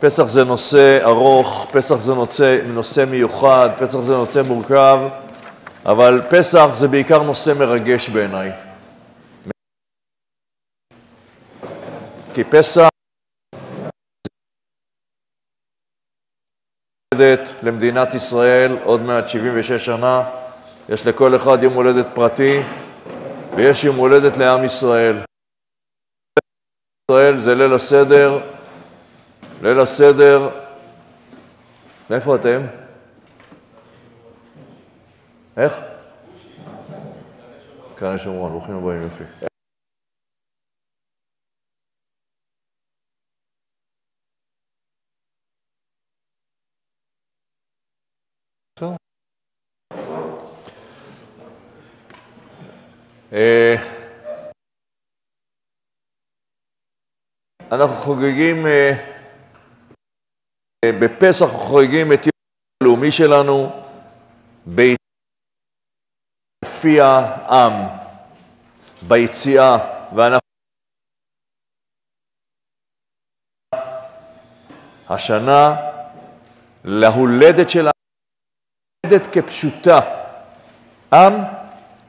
פסח זה נושא ארוך, פסח זה נושא, נושא מיוחד, פסח זה נושא מורכב, אבל פסח זה בעיקר נושא מרגש בעיניי. כי פסח הולדת למדינת ישראל, עוד מעט 76 שנה, יש לכל אחד יום הולדת פרטי ויש יום הולדת לעם ישראל. ישראל זה ליל הסדר, ליל הסדר, מאיפה אתם? איך? קרני שומרון, ברוכים הבאים, יופי. אה, אנחנו חוגגים, אה, בפסח אנחנו חוגגים את יום הלאומי שלנו ביפי העם, ביציאה, ואנחנו השנה להולדת של העם, הולדת כפשוטה, עם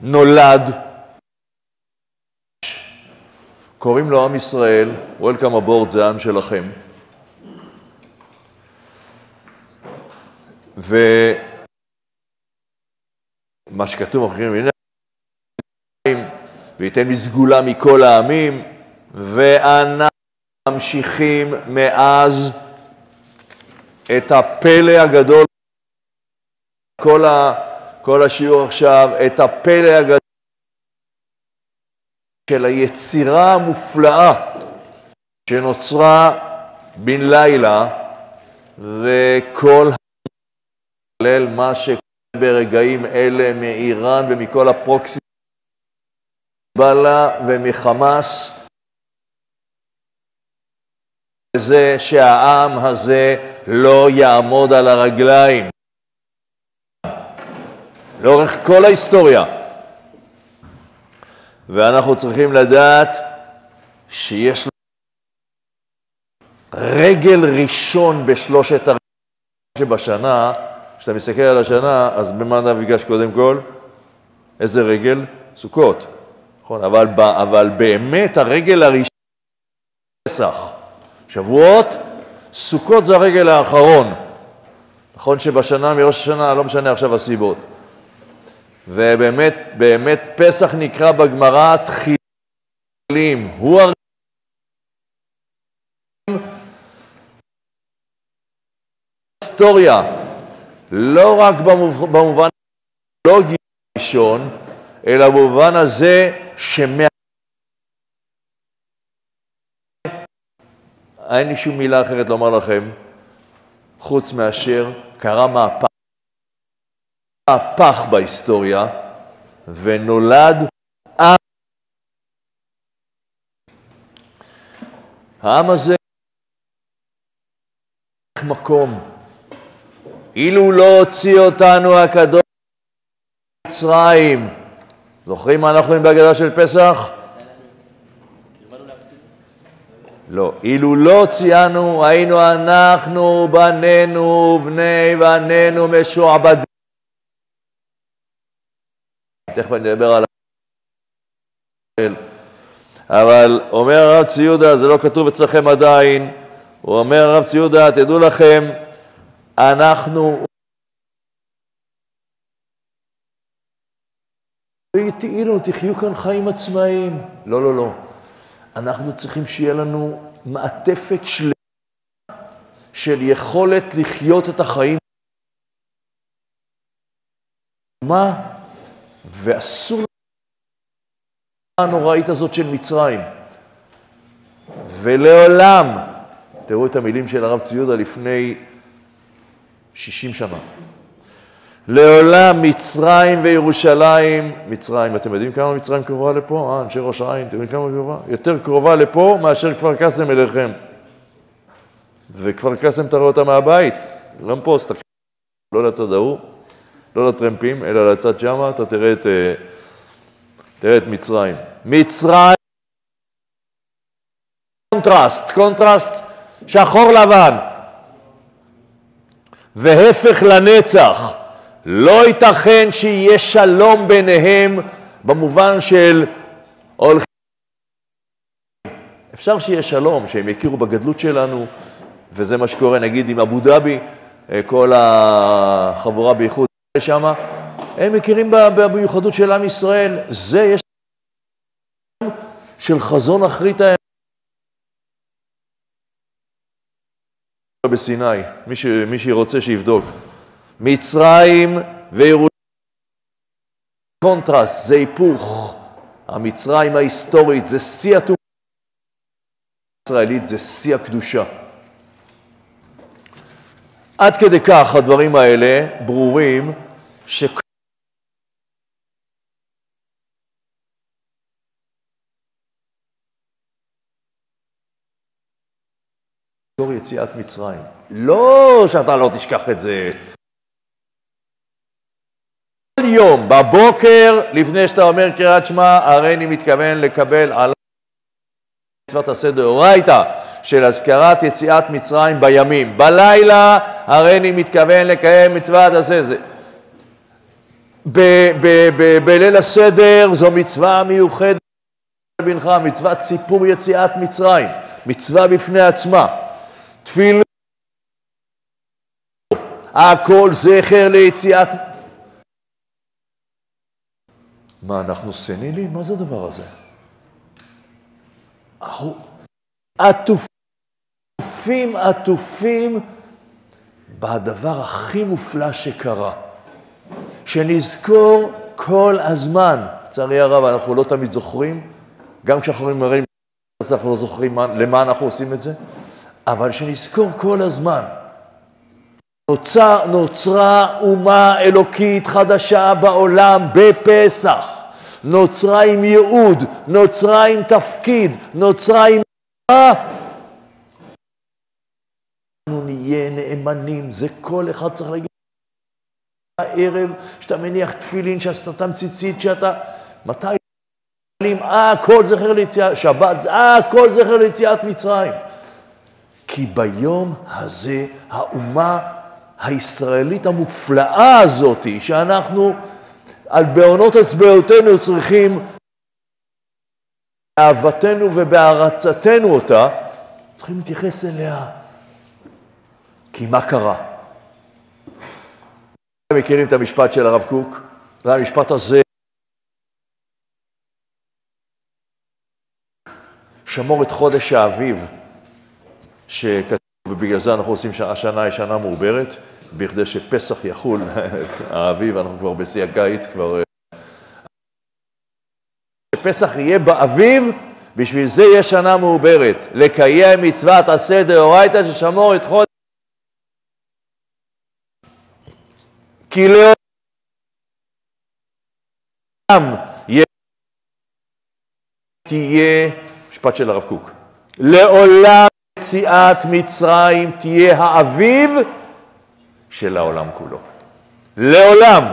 נולד. קוראים לו עם ישראל, Welcome aboard זה העם שלכם. ומה שכתוב אחרים, הנה וייתן לי סגולה מכל העמים, ואנחנו ממשיכים מאז את הפלא הגדול, כל, ה, כל השיעור עכשיו, את הפלא הגדול של היצירה המופלאה שנוצרה בן לילה, וכל הלל מה שקורה ברגעים אלה מאיראן ומכל הפרוקסי בלה ומחמאס, זה שהעם הזה לא יעמוד על הרגליים. לאורך כל ההיסטוריה, ואנחנו צריכים לדעת שיש רגל ראשון בשלושת הרגלים שבשנה, כשאתה מסתכל על השנה, אז במה נפגש קודם כל? איזה רגל? סוכות, נכון? אבל, אבל באמת הרגל הראשון פסח, שבועות, סוכות זה הרגל האחרון. נכון שבשנה מראש השנה, לא משנה עכשיו הסיבות. ובאמת, באמת פסח נקרא בגמרא תחילים. הוא הר... היסטוריה, לא רק במובן הלוגי הראשון, אלא במובן הזה שמה... אין לי שום מילה אחרת לומר לכם, חוץ מאשר קרה מהפך. מהפך בהיסטוריה ונולד עם. העם הזה מקום. אילו לא הוציא אותנו הקדוש מצרים, זוכרים מה אנחנו רואים בהגדה של פסח? לא. אילו לא הוציאנו, היינו אנחנו, בנינו ובני בנינו משועבדים. תכף אני אדבר על אבל אומר הרב צבי יהודה, זה לא כתוב אצלכם עדיין, הוא אומר הרב צבי יהודה, תדעו לכם, אנחנו... כאילו, תחיו כאן חיים עצמאיים. לא, לא, לא. אנחנו צריכים שיהיה לנו מעטפת שלמה של יכולת לחיות את החיים. מה? ואסור הנוראית הזאת של מצרים. ולעולם, תראו את המילים של הרב צבי לפני 60 שנה. לעולם מצרים וירושלים, מצרים, אתם יודעים כמה מצרים קרובה לפה? אה, אנשי ראש העין, אתם יודעים כמה קרובה? יותר קרובה לפה מאשר כפר קאסם אליכם. וכפר קאסם תראה אותה מהבית, לא פה, תסתכל, לא לצד ההוא. לא לטרמפים, אלא לצד שמה, אתה תראה את, אה, תראה את מצרים. מצרים, קונטרסט, קונטרסט שחור לבן. והפך לנצח. לא ייתכן שיהיה שלום ביניהם במובן של הולכים. אפשר שיהיה שלום, שהם יכירו בגדלות שלנו, וזה מה שקורה נגיד עם אבו דאבי, אה, כל החבורה בייחוד שם, הם מכירים במיוחדות של עם ישראל. זה יש של חזון אחרית האמת. בסיני, מי, ש... מי שרוצה שיבדוק. מצרים וירושלים, קונטרסט, זה היפוך. המצרים ההיסטורית זה שיא הטומאה הישראלית, זה שיא הקדושה. עד כדי כך הדברים האלה ברורים, ש... יציאת מצרים. לא שאתה לא תשכח את זה. כל יום, בבוקר, לפני שאתה אומר קריאת שמע, הרי אני מתכוון לקבל על מצוות הסדר אורייתא של הזכרת יציאת מצרים בימים. בלילה, הרי אני מתכוון לקיים מצוות הסדר. בליל הסדר זו מצווה מיוחדת בנך, מצוות סיפור יציאת מצרים, מצווה בפני עצמה. תפילה, הכל זכר ליציאת... מה, אנחנו סנילים? מה זה הדבר הזה? עטופים, עטופים בדבר הכי מופלא שקרה, שנזכור כל הזמן, לצערי הרב, אנחנו לא תמיד זוכרים, גם כשאנחנו אומרים, אנחנו לא זוכרים למה אנחנו עושים את זה, אבל שנזכור כל הזמן, נוצר, נוצרה אומה אלוקית חדשה בעולם בפסח, נוצרה עם ייעוד, נוצרה עם תפקיד, נוצרה עם... אנחנו נהיה נאמנים, זה כל אחד צריך להגיד. הערב, שאתה מניח תפילין, שעשתתם ציצית, שאתה... מתי? אה, כל זכר ליציאת, שבת, אה, כל זכר ליציאת מצרים. כי ביום הזה האומה הישראלית המופלאה הזאת, שאנחנו על בעונות אצבעותינו צריכים, באהבתנו ובהערצתנו אותה, צריכים להתייחס אליה. כי מה קרה? אתם מכירים את המשפט של הרב קוק? זה המשפט הזה. שמור את חודש האביב שכתוב, ובגלל זה אנחנו עושים השנה היא שנה מעוברת, בכדי שפסח יחול, האביב, אנחנו כבר בשיא הקיץ, כבר... שפסח יהיה באביב, בשביל זה יש שנה מעוברת. לקיים מצוות עשה דאורייתא ששמור את חודש... כי לעולם תהיה, משפט של הרב קוק, לעולם יציאת מצרים תהיה האביב של העולם כולו. לעולם.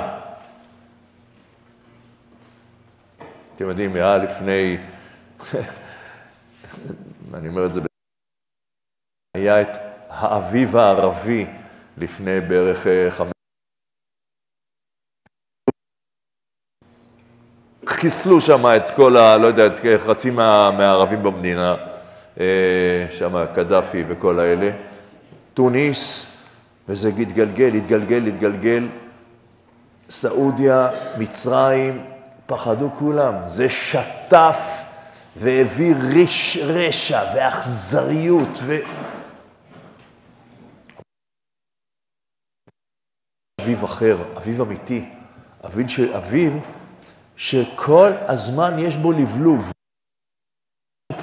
אתם יודעים, היה לפני, אני אומר את זה, היה את האביב הערבי לפני בערך אה, חמש... חיסלו שם את כל ה... לא יודע, חצי מה, מהערבים במדינה. אה, שם קדאפי וכל האלה, תוניס, וזה התגלגל, התגלגל, התגלגל, סעודיה, מצרים, פחדו כולם. זה שטף והביא ריש, רשע ואכזריות ו... אביב אחר, אביב אמיתי, אביב, ש... אביב שכל הזמן יש בו לבלוב.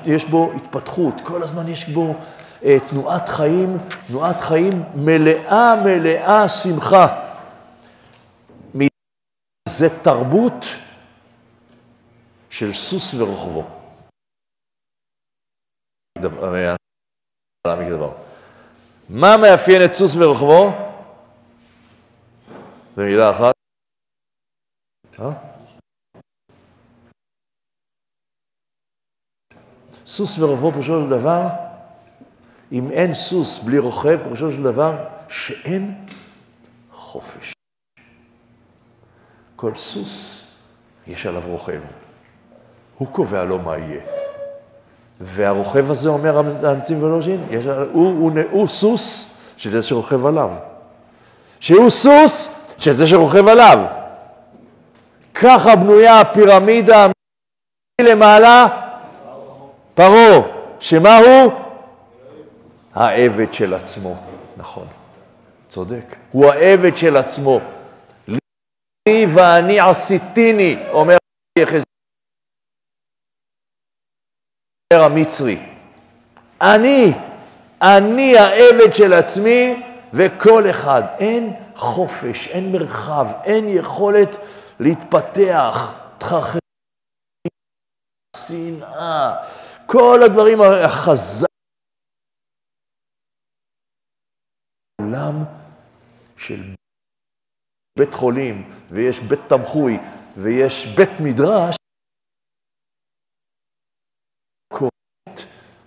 יש בו התפתחות, כל הזמן יש בו אה, תנועת חיים, תנועת חיים מלאה מלאה שמחה. זה תרבות של סוס ורוכבו. מה מאפיין את סוס ורוכבו? במילה אחת. אה? סוס ורובו פירושו של דבר, אם אין סוס בלי רוכב, פירושו של דבר שאין חופש. כל סוס, יש עליו רוכב. הוא קובע לו מה יהיה. והרוכב הזה, אומר הנציב ולוז'ין, הוא, הוא, הוא, הוא סוס של זה שרוכב עליו. שהוא סוס של זה שרוכב עליו. ככה בנויה הפירמידה למעלה, פרעה, שמה הוא? העבד של עצמו, נכון, צודק, הוא העבד של עצמו. לי ואני עשיתיני, אומר המצרי. אני, אני העבד של עצמי וכל אחד. אין חופש, אין מרחב, אין יכולת להתפתח, תחכם, שנאה, כל הדברים החזק. עולם של בית חולים, ויש בית תמחוי, ויש בית מדרש, קוראת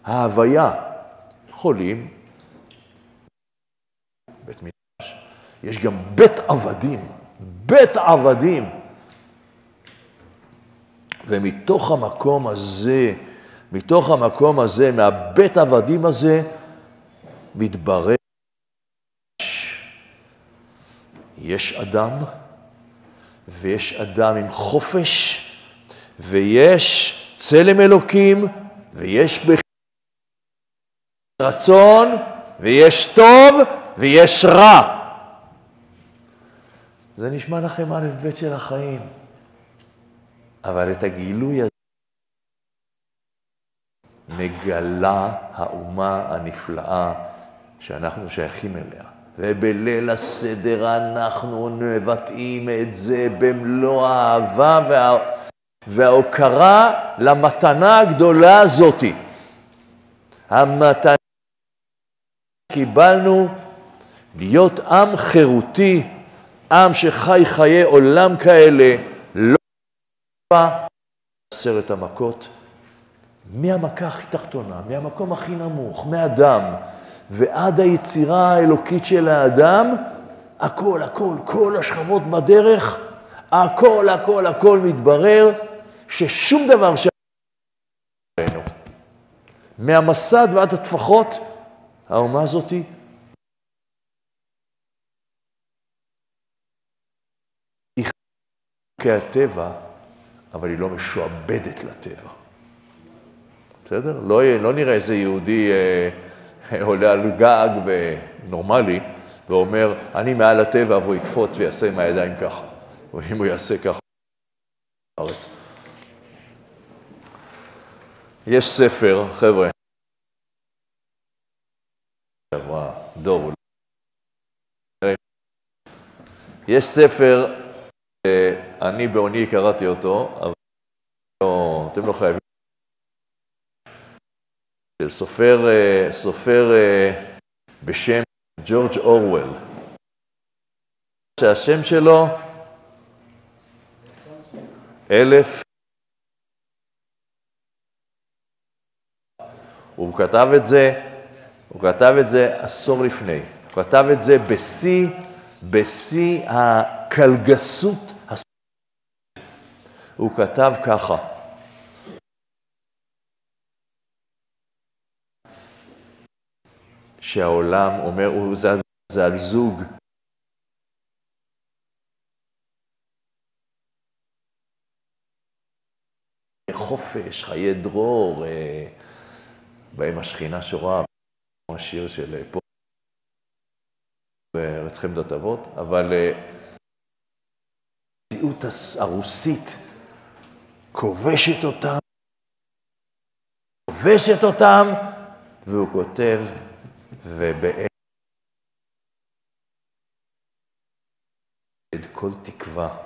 ההוויה. חולים, בית מדרש, יש גם בית עבדים, בית עבדים. ומתוך המקום הזה, מתוך המקום הזה, מהבית עבדים הזה, מתברר יש אדם, ויש אדם עם חופש, ויש צלם אלוקים, ויש רצון, ויש טוב, ויש רע. זה נשמע לכם א' ב' של החיים, אבל את הגילוי הזה מגלה האומה הנפלאה שאנחנו שייכים אליה. ובליל הסדר אנחנו מבטאים את זה במלוא האהבה וה... וההוקרה למתנה הגדולה הזאתי. המתנה קיבלנו להיות עם חירותי, עם שחי חיי עולם כאלה, לא עשרת המכות, מהמכה הכי תחתונה, מהמקום הכי נמוך, מאדם, ועד היצירה האלוקית של האדם, הכל, הכל, כל השכבות בדרך, הכל, הכל, הכל מתברר ששום דבר ש... מהמסד ועד הטפחות, האומה הזאתי היא כהטבע, אבל היא לא משועבדת לטבע. בסדר? לא, לא נראה איזה יהודי... אה, עולה על גג נורמלי ואומר, אני מעל הטבע, והוא יקפוץ ויעשה עם הידיים ככה. או אם הוא יעשה ככה, בארץ. יש ספר, חבר'ה, דור, יש ספר, אני בעוני קראתי אותו, אבל לא, אתם לא חייבים. של סופר, אה, סופר אה, בשם ג'ורג' אורוול, שהשם שלו אלף, הוא כתב את זה, הוא כתב את זה עשור לפני, הוא כתב את זה בשיא, בשיא הקלגסות, הוא כתב ככה, שהעולם אומר, זה, זה על זוג. חופש, חיי דרור, אה, בהם השכינה שורה, השיר של אה, פה, בארץ חמדת אבות, אבל אה, המציאות הרוסית כובשת אותם, כובשת אותם, והוא כותב, ובעצם כל תקווה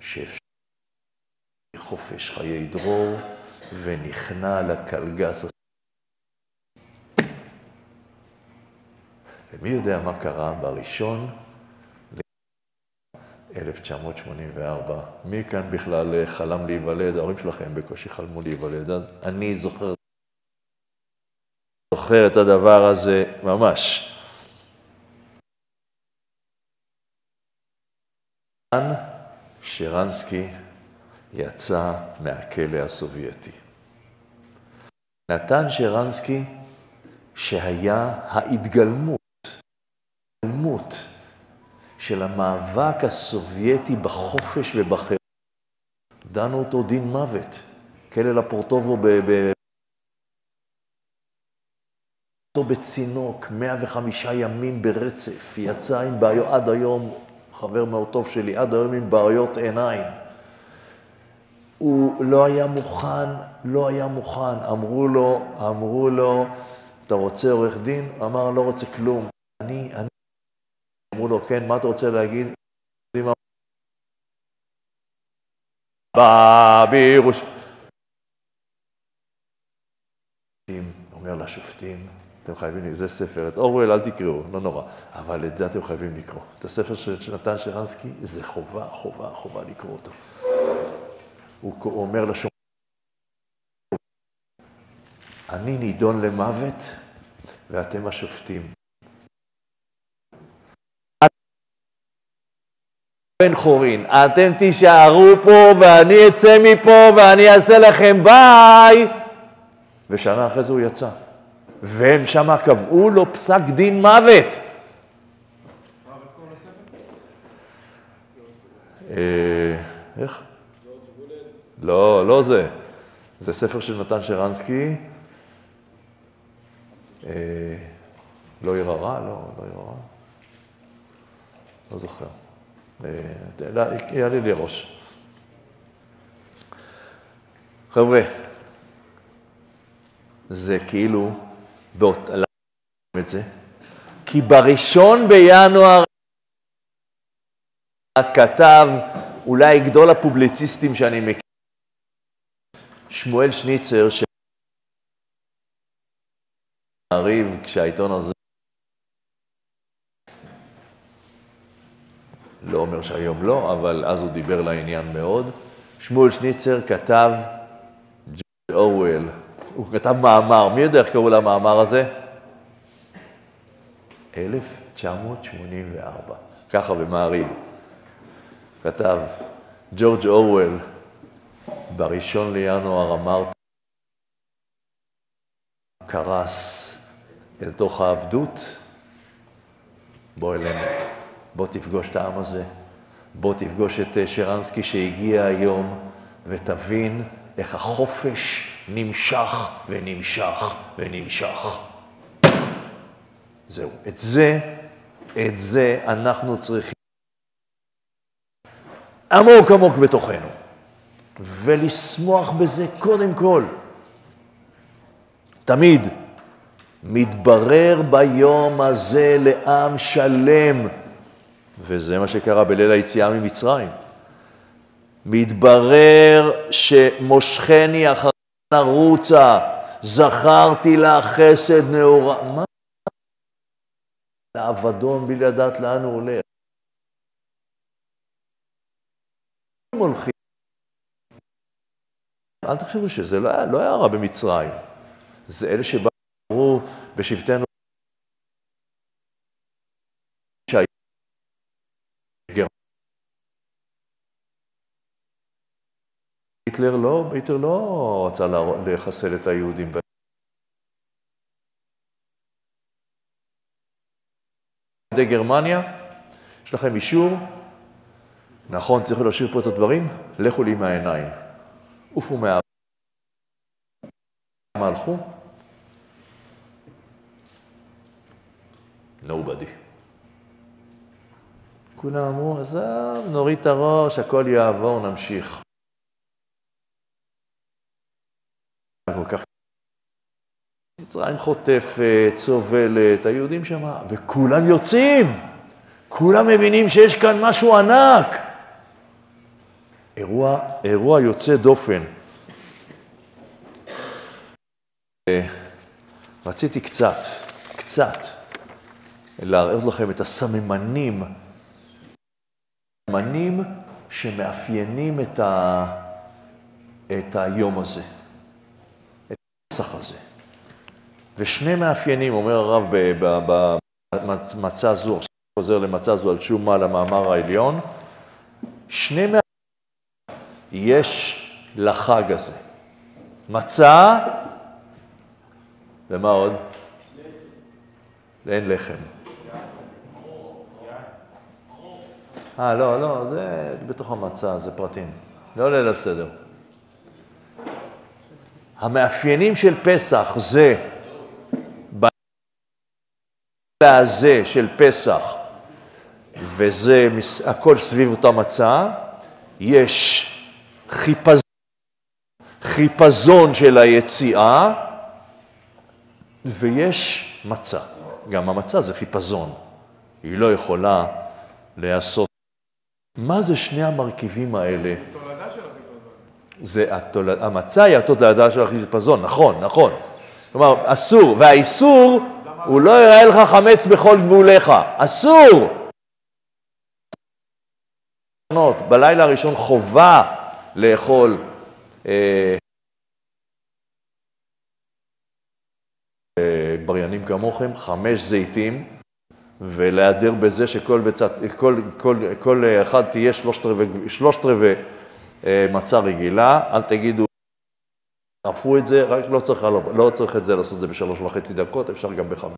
שאפשר חופש חיי דרור ונכנע לקלגס. ומי יודע מה קרה בראשון ל-1984? מי כאן בכלל חלם להיוולד? ההורים שלכם בקושי חלמו להיוולד, אז אני זוכר זוכר את הדבר הזה ממש. שרנסקי יצא מהכלא הסובייטי. נתן שרנסקי, שהיה ההתגלמות, ההתגלמות של המאבק הסובייטי בחופש ובחירות, דנו אותו דין מוות, כלא לפורטובו ב... ב... אותו בצינוק, 105 ימים ברצף, יצא עם בעיות, עד היום, חבר מאוד טוב שלי, עד היום עם בעיות עיניים. הוא לא היה מוכן, לא היה מוכן. אמרו לו, אמרו לו, אתה רוצה עורך דין? אמר, לא רוצה כלום. אני, אני... אמרו לו, כן, מה אתה רוצה להגיד? בבירוש... אומר לשופטים, אתם חייבים, זה ספר, את אורוול אל תקראו, לא נורא, אבל את זה אתם חייבים לקרוא. את הספר של נתן שרנסקי, זה חובה, חובה, חובה לקרוא אותו. הוא אומר לשומר, אני נידון למוות ואתם השופטים. בן חורין, אתם תישארו פה ואני אצא מפה ואני אעשה לכם ביי. ושנה אחרי זה הוא יצא. והם שמה קבעו לו פסק דין מוות. אה, איך? לא, לא זה. זה ספר של נתן שרנסקי. אה, לא עיר הרע? לא, לא עיר הרע. לא זוכר. אה, יעלה לי ראש. חבר'ה, זה כאילו, למה את זה? כי בראשון בינואר כתב אולי גדול הפובליציסטים שאני מכיר, שמואל שניצר, שמעריב כשהעיתון הזה לא אומר שהיום לא, אבל אז הוא דיבר לעניין מאוד. שמואל שניצר כתב, ג'ורג' אורוול, הוא כתב מאמר, מי יודע איך קראו למאמר הזה? 1984, ככה במעריב. כתב, ג'ורג' אורוול, בראשון לינואר אמרת, קרס אל תוך העבדות, בוא אלינו, בוא תפגוש את העם הזה, בוא תפגוש את אה, שרנסקי שהגיע היום ותבין איך החופש נמשך ונמשך ונמשך. זהו. את זה, את זה אנחנו צריכים עמוק עמוק בתוכנו. ולשמוח בזה קודם כל. תמיד מתברר ביום הזה לעם שלם, וזה מה שקרה בליל היציאה ממצרים. מתברר שמושכני אחר נרוצה, זכרתי לה חסד נאורה. מה? לאבדון בלי לדעת לאן הוא הולך. הולכים אל תחשבו שזה לא היה, לא היה רע במצרים. זה אלה שבאו בשבטנו היטלר לא, היטלר לא רצה לחסל את היהודים. גרמניה, יש לכם אישור, נכון, צריך להשאיר פה את הדברים, לכו לי מהעיניים. עופו מה... מה הלכו? nobody. כולם אמרו, עזב, נוריד את הראש, הכל יעבור, נמשיך. כל כך... מצרים חוטפת, סובלת, היהודים שם, וכולם יוצאים, כולם מבינים שיש כאן משהו ענק. אירוע, אירוע יוצא דופן. רציתי קצת, קצת, להראות לכם את הסממנים, הסממנים שמאפיינים את, ה, את היום הזה, הנוסח הזה. ושני מאפיינים, אומר הרב במצע זו, עכשיו חוזר למצע זו על שום מה למאמר העליון, שני מה... יש לחג הזה. מצה, ומה עוד? אין לחם. אה, לא, לא, זה בתוך המצה, זה פרטים. לא עולה לסדר. המאפיינים של פסח זה, הזה של פסח, וזה הכל סביב אותה מצה, יש חיפזון, חיפזון של היציאה, ויש מצה. גם המצה זה חיפזון. היא לא יכולה להיעשות. מה זה שני המרכיבים האלה? זה התולד... המצה היא התולדה של החיפזון, נכון, נכון. כלומר, אסור, והאיסור, הוא לא יראה לך חמץ בכל גבוליך, אסור. בלילה הראשון חובה לאכול אה, אה, בריינים כמוכם, חמש זיתים, ולהיעדר בזה שכל בצד, כל, כל, כל אחד תהיה שלושת רבעי, מצה רגילה, אל תגידו, עפו את זה, רק לא צריך, לא, לא צריך את זה לעשות את זה בשלוש וחצי דקות, אפשר גם בחמש.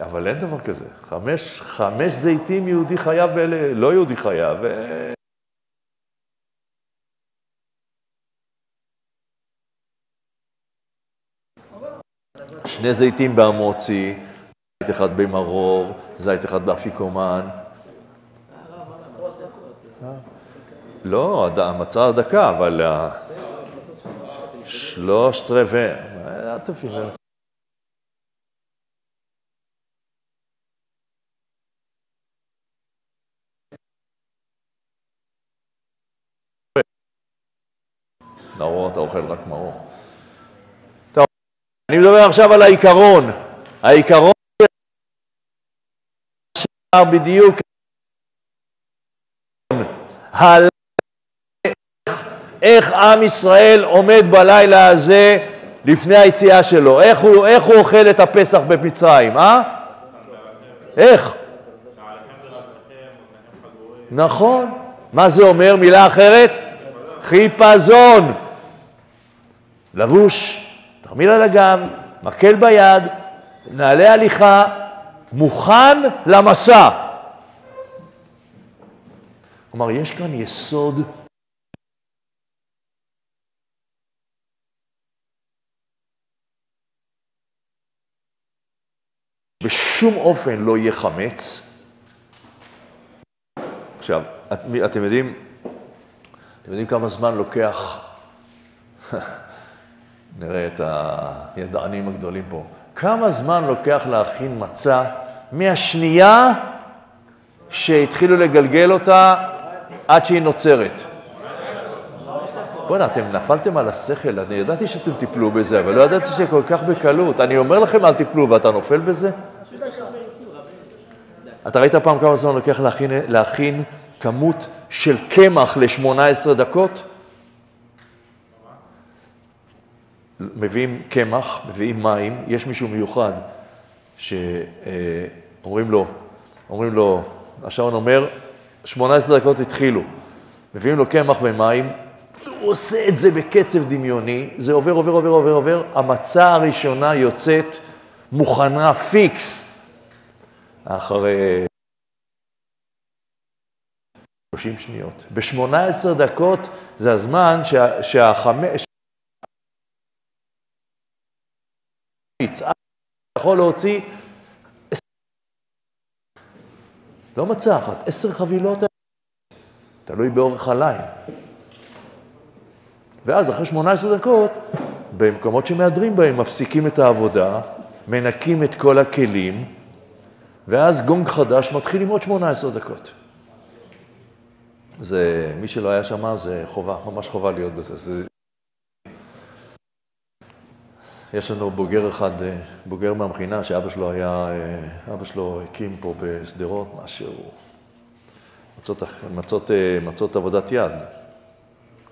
אבל אין דבר כזה. חמש, חמש זיתים יהודי חייב, ואלה לא יהודי חייב. ו... שני זיתים באמוצי, זית אחד במרור, זית אחד באפיקומן. לא, המצה הדקה, אבל שלושת רבעי, אל תבין. מרור אתה אוכל רק מרור. טוב, אני מדבר עכשיו על העיקרון. העיקרון בדיוק איך עם ישראל עומד בלילה הזה לפני היציאה שלו, איך הוא, איך הוא אוכל את הפסח במצרים, אה? איך? נכון. מה זה אומר, מילה אחרת? חיפזון. לבוש, תרמיל על הגב, מקל ביד, נעלי הליכה, מוכן למסע. כלומר, יש כאן יסוד בשום אופן לא יהיה חמץ. עכשיו, את, אתם יודעים, אתם יודעים כמה זמן לוקח, נראה את הידענים הגדולים פה, כמה זמן לוקח להכין מצה מהשנייה שהתחילו לגלגל אותה עד שהיא נוצרת? בוא'נה, אתם נפלתם על השכל, אני ידעתי שאתם תיפלו בזה, אבל לא ידעתי שכל כך בקלות. אני אומר לכם, אל תיפלו, ואתה נופל בזה? אתה ראית פעם כמה זמן לוקח להכין, להכין כמות של קמח ל-18 דקות? מביאים קמח, מביאים מים, יש מישהו מיוחד שאומרים לו, אומרים לו, השעון אומר, 18 דקות התחילו. מביאים לו קמח ומים, הוא עושה את זה בקצב דמיוני, זה עובר, עובר, עובר, עובר, עובר, המצה הראשונה יוצאת מוכנה פיקס אחרי 30 שניות. ב-18 דקות זה הזמן שה, שהחמש... יכול להוציא לא מצה אחת, עשר חבילות, תלוי באורך הליין. ואז אחרי 18 דקות, במקומות שמהדרים בהם, מפסיקים את העבודה, מנקים את כל הכלים, ואז גונג חדש מתחיל עם עוד 18 דקות. זה, מי שלא היה שם, זה חובה, ממש חובה להיות בזה. זה... יש לנו בוגר אחד, בוגר מהמכינה, שאבא שלו היה, אבא שלו הקים פה בשדרות משהו, מצות, מצות, מצות עבודת יד,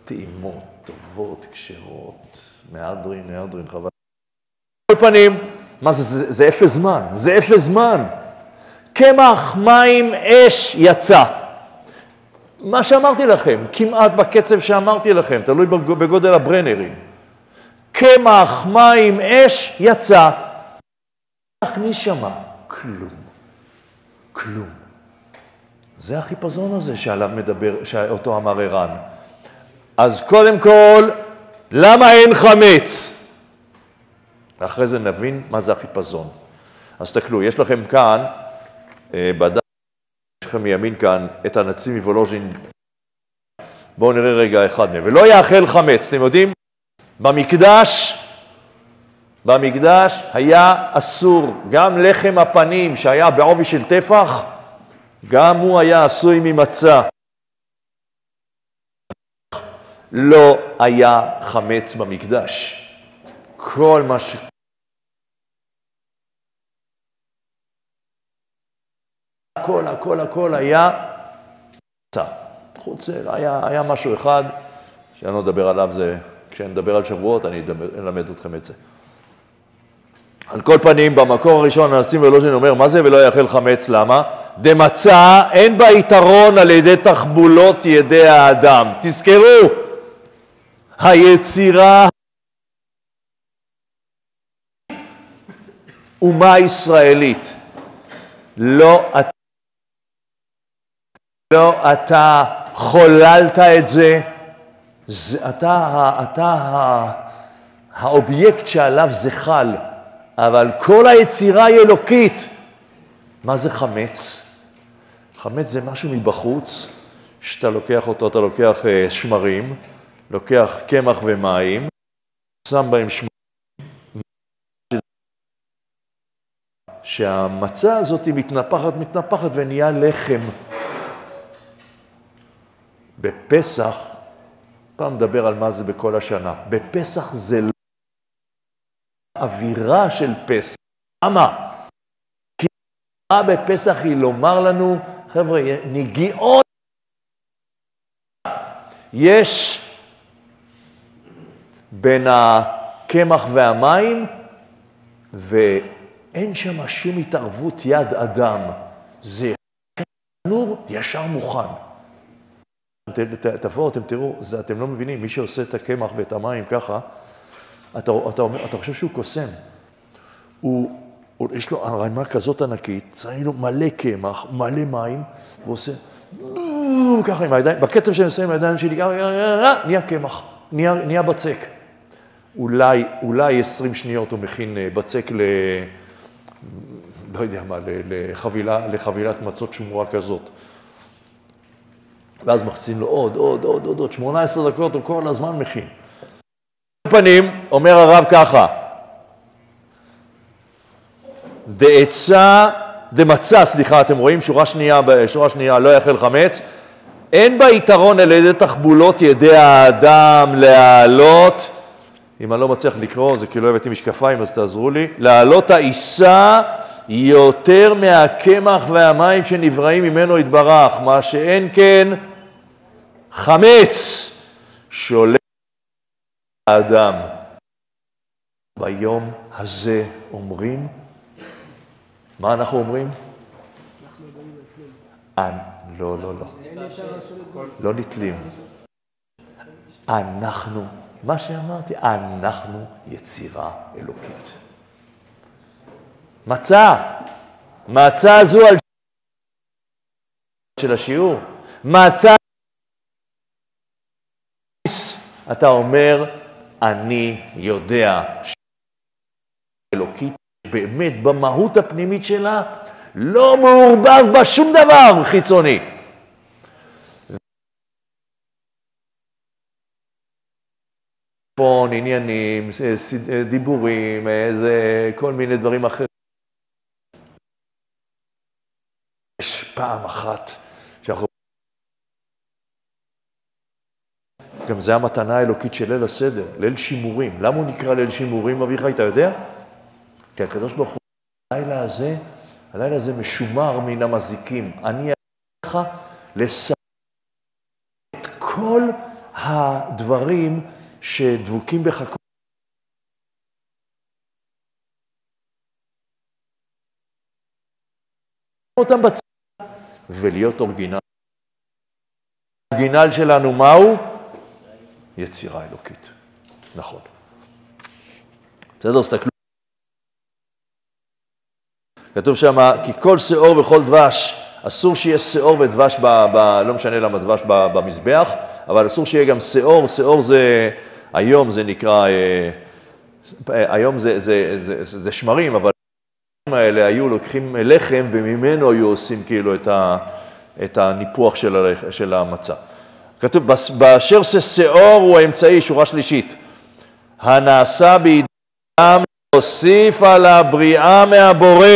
טעימות, טובות, כשרות, מהדרין, מהדרין, חבל. כל פנים, מה זה, זה, זה אפס זמן, זה אפס זמן. קמח, מים, אש, יצא. מה שאמרתי לכם, כמעט בקצב שאמרתי לכם, תלוי בגודל הברנרים. קמח, מים, אש, יצא. להכניס שמה, כלום. כלום. זה החיפזון הזה שעליו מדבר, שאותו אמר ערן. אז קודם כל, למה אין חמץ? ואחרי זה נבין מה זה החיפזון. אז תסתכלו, יש לכם כאן, אה, בדף, יש לכם מימין כאן, את הנציב מוולוז'ין. בואו נראה רגע אחד מהם. ולא יאכל חמץ, אתם יודעים? במקדש, במקדש היה אסור, גם לחם הפנים שהיה בעובי של טפח, גם הוא היה עשוי ממצה. לא היה חמץ במקדש. כל מה ש... הכל, הכל, הכל היה מצה. חוץ, היה, היה משהו אחד, שאני לא אדבר עליו, זה, כשנדבר על שבועות אני אלמד אתכם את זה. על כל פנים, במקור הראשון הנשיא ולוז'ין אומר, מה זה ולא יאכל חמץ? למה? דמצה אין בה יתרון על ידי תחבולות ידי האדם. תזכרו, היצירה אומה ישראלית. לא אתה, לא אתה חוללת את זה, זה אתה, אתה האובייקט שעליו זה חל. אבל כל היצירה היא אלוקית. מה זה חמץ? חמץ זה משהו מבחוץ, שאתה לוקח אותו, אתה לוקח אה, שמרים, לוקח קמח ומים, שם בהם שמרים, שהמצה הזאת מתנפחת, מתנפחת ונהיה לחם. בפסח, פעם נדבר על מה זה בכל השנה, בפסח זה לא אווירה של פסח. למה? כי האווירה בפסח היא לומר לנו, חבר'ה, נגיעות. יש בין הקמח והמים, ואין שם שום התערבות יד אדם. זה תנור ישר מוכן. תבואו, אתם תראו, זה, אתם לא מבינים, מי שעושה את הקמח ואת המים ככה, אתה, אתה, אומר, אתה חושב שהוא קוסם. הוא, הוא, יש לו ערימה כזאת ענקית, צריך לו מלא קמח, מלא מים, והוא עושה ככה עם הידיים, בקצב שאני עושה עם הידיים שלי, נהיה קמח, נהיה, נהיה בצק. אולי, אולי 20 שניות הוא מכין אה, בצק ל... לא יודע מה, לחבילה, לחבילת מצות שומרה כזאת. ואז מכסים לו עוד, עוד, עוד, עוד, עוד, 18 דקות הוא כל הזמן מכין. פנים, אומר הרב ככה, דעצה, דמצה, סליחה, אתם רואים שורה שנייה, שורה שנייה, לא יאכל חמץ, אין בה יתרון על ידי תחבולות ידי האדם להעלות, אם אני לא מצליח לקרוא, זה כי לא הבאתי משקפיים, אז תעזרו לי, להעלות העיסה יותר מהקמח והמים שנבראים ממנו יתברך, מה שאין כן חמץ שעולה האדם. ביום הזה אומרים, מה אנחנו אומרים? לא, לא, לא. לא נתלים. אנחנו, מה שאמרתי, אנחנו יצירה אלוקית. מצה, מצה זו על של השיעור, מצה, אתה אומר, אני יודע שאלוקית באמת במהות הפנימית שלה לא מעורבב בה שום דבר חיצוני. טלפון, עניינים, דיבורים, איזה, כל מיני דברים אחרים. יש פעם אחת שאנחנו גם זה המתנה האלוקית של ליל הסדר, ליל שימורים. למה הוא נקרא ליל שימורים, אביחי, אתה יודע? כי הקדוש ברוך הוא, הלילה הזה, הלילה הזה משומר מן המזיקים. אני אענה לך לסיים את כל הדברים שדבוקים בך. אותם בצד ולהיות אורגינל. האורגינל שלנו מהו? יצירה אלוקית. נכון. בסדר? תסתכלו. כתוב שם, כי כל שאור וכל דבש, אסור שיהיה שאור ודבש, ב, ב, לא משנה למה דבש במזבח, אבל אסור שיהיה גם שאור, שאור זה, היום זה נקרא, אה, היום זה, זה, זה, זה, זה שמרים, אבל האלה היו לוקחים לחם וממנו היו עושים כאילו את, ה, את הניפוח של, של המצה. כתוב, באשר ששאור הוא האמצעי, שורה שלישית, הנעשה בידי אדם להוסיף על הבריאה מהבורא.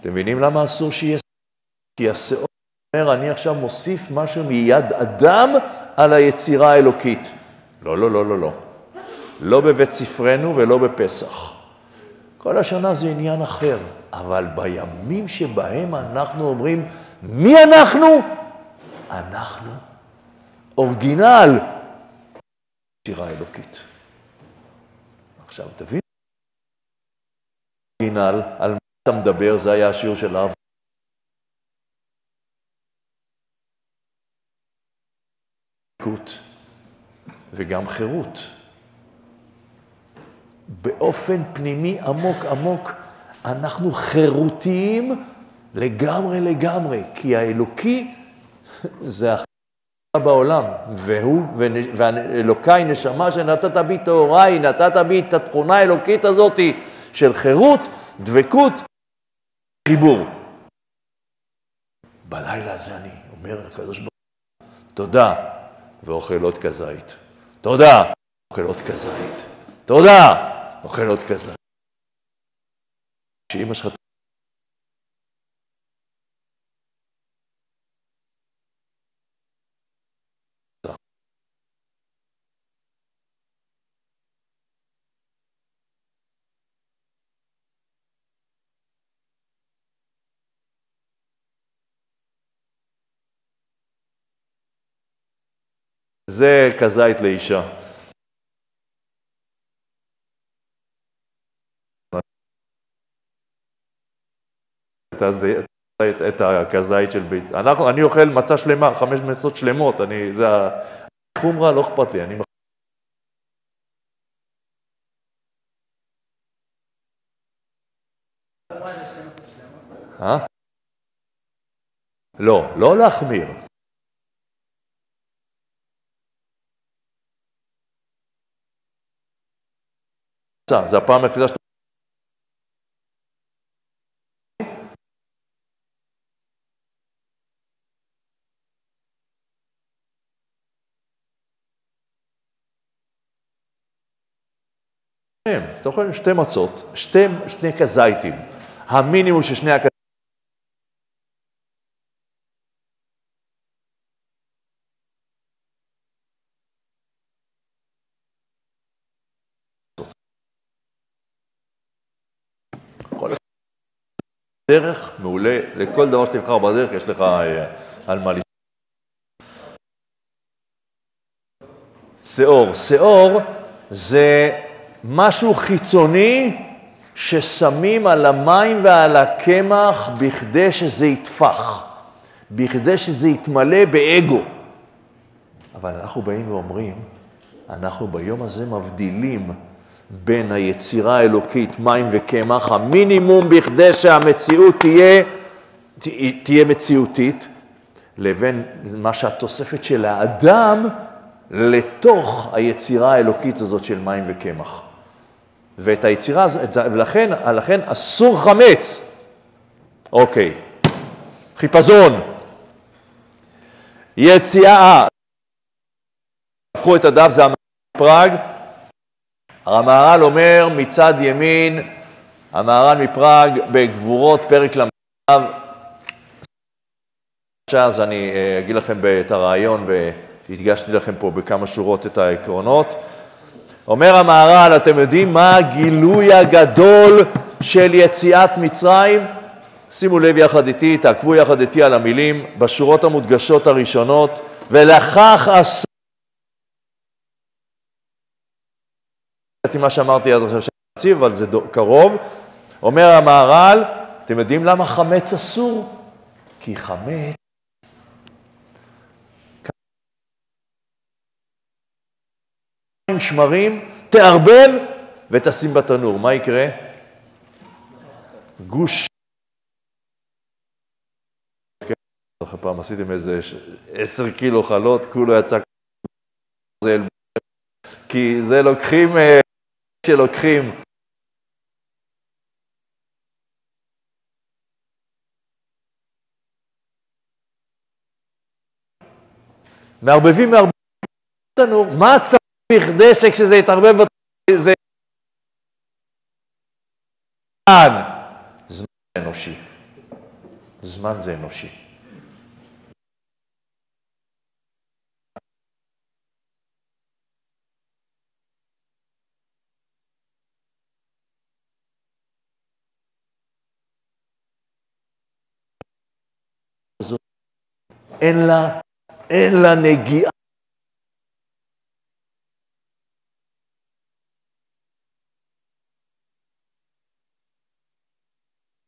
אתם מבינים למה אסור שיהיה כי השאור אומר, אני עכשיו מוסיף משהו מיד אדם על היצירה האלוקית. לא, לא, לא, לא, לא. לא בבית ספרנו ולא בפסח. כל השנה זה עניין אחר, אבל בימים שבהם אנחנו אומרים, מי אנחנו? אנחנו אורגינל יצירה אלוקית. עכשיו, תבין, אורגינל, על מה אתה מדבר, זה היה השיעור של הרב. וגם חירות. באופן פנימי עמוק עמוק, אנחנו חירותיים לגמרי לגמרי, כי האלוקי זה הכי בעולם, והוא, ואלוקיי נשמה שנתת בי טהוריי, נתת בי את התכונה האלוקית הזאת של חירות, דבקות, חיבור. בלילה הזה אני אומר לקדוש ברוך הוא, תודה, ואוכל עוד כזית. תודה, אוכל עוד כזית. תודה, אוכל עוד כזית. שאימא שלך זה כזית לאישה. את הכזית של בית. אנחנו, אני אוכל מצה שלמה, חמש מצות שלמות, אני, זה החומרה, לא אכפת לי, אני... אה? לא, לא להחמיר. זה הפעם היחידה שאתה... אתה אוכל שתי מצות, שני כזייטים. המינימום של שני הכזייטים דרך מעולה, לכל דבר שתבחר בדרך יש לך אה, על מה לשאול. שאור, שאור זה משהו חיצוני ששמים על המים ועל הקמח בכדי שזה יטפח, בכדי שזה יתמלא באגו. אבל אנחנו באים ואומרים, אנחנו ביום הזה מבדילים בין היצירה האלוקית, מים וקמח, המינימום בכדי שהמציאות תהיה, תהיה מציאותית, לבין מה שהתוספת של האדם לתוך היצירה האלוקית הזאת של מים וקמח. ואת היצירה הזאת, ולכן לכן אסור חמץ. אוקיי, חיפזון, יציאה, הפכו את הדף, זה פראג, המהר"ל אומר מצד ימין, המהר"ל מפראג בגבורות, פרק ל"ו, אז אני אה, אגיד לכם את הרעיון והדגשתי לכם פה בכמה שורות את העקרונות. אומר המהר"ל, אתם יודעים מה הגילוי הגדול של יציאת מצרים? שימו לב יחד איתי, תעקבו יחד איתי על המילים, בשורות המודגשות הראשונות, ולכך עשה לדעתי מה שאמרתי עד עכשיו שאני מציב, אבל זה קרוב. אומר המהר"ל, אתם יודעים למה חמץ אסור? כי חמץ... שמרים, תערבב ותשים בתנור. מה יקרה? גוש... זוכר פעם עשיתם איזה עשר קילו חלות, כולו יצא... כזה, כי זה לוקחים אה, שלוקחים מערבבים, מערבבים בתנור, מה צריך בכדי שכשזה יתערבב זה... זמן אנושי. זמן זה אנושי. אין לה, אין לה נגיעה.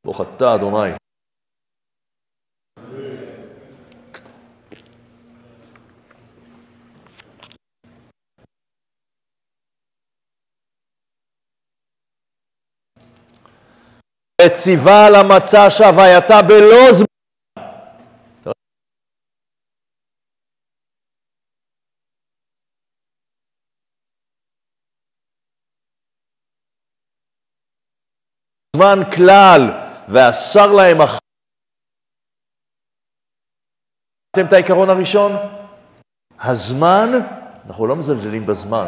ברוך אתה, אדוני. וציווה על המצה שהווייתה בלא זמן. זמן כלל, ואסר להם אח... אתם את העיקרון הראשון? הזמן, אנחנו לא מזלזלים בזמן,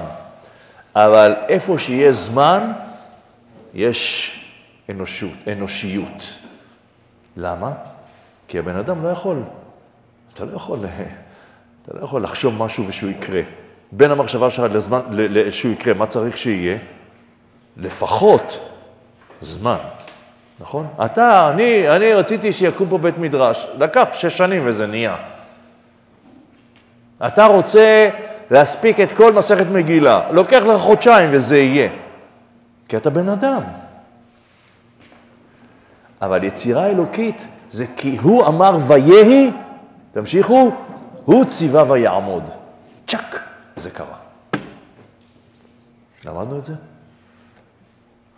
אבל איפה שיש זמן, יש אנושות, אנושיות. למה? כי הבן אדם לא יכול, אתה לא יכול, אתה לא יכול לחשוב משהו ושהוא יקרה. בין המחשבה שלך לזמן, שהוא יקרה, מה צריך שיהיה? לפחות זמן, נכון? אתה, אני, אני רציתי שיקום פה בית מדרש, לקח שש שנים וזה נהיה. אתה רוצה להספיק את כל מסכת מגילה, לוקח לך חודשיים וזה יהיה, כי אתה בן אדם. אבל יצירה אלוקית זה כי הוא אמר ויהי, תמשיכו, הוא ציווה ויעמוד. צ'אק, זה קרה. למדנו את זה?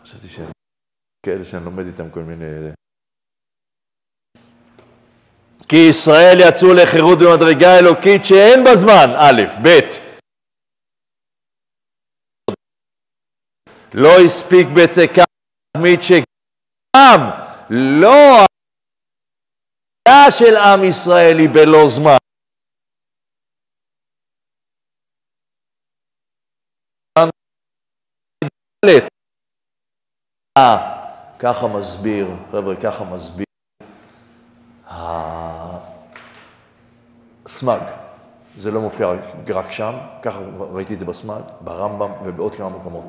חשבתי ש... כאלה שאני לומד איתם כל מיני... כי ישראל יצאו לחירות במדרגה אלוקית שאין בה זמן, א', ב', לא הספיק בצקה תמיד שגם לא העשייה של עם ישראל היא בלא זמן. ככה מסביר, חבר'ה, ככה מסביר הסמג. זה לא מופיע רק שם, ככה ראיתי את זה בסמג, ברמב"ם ובעוד כמה מקומות.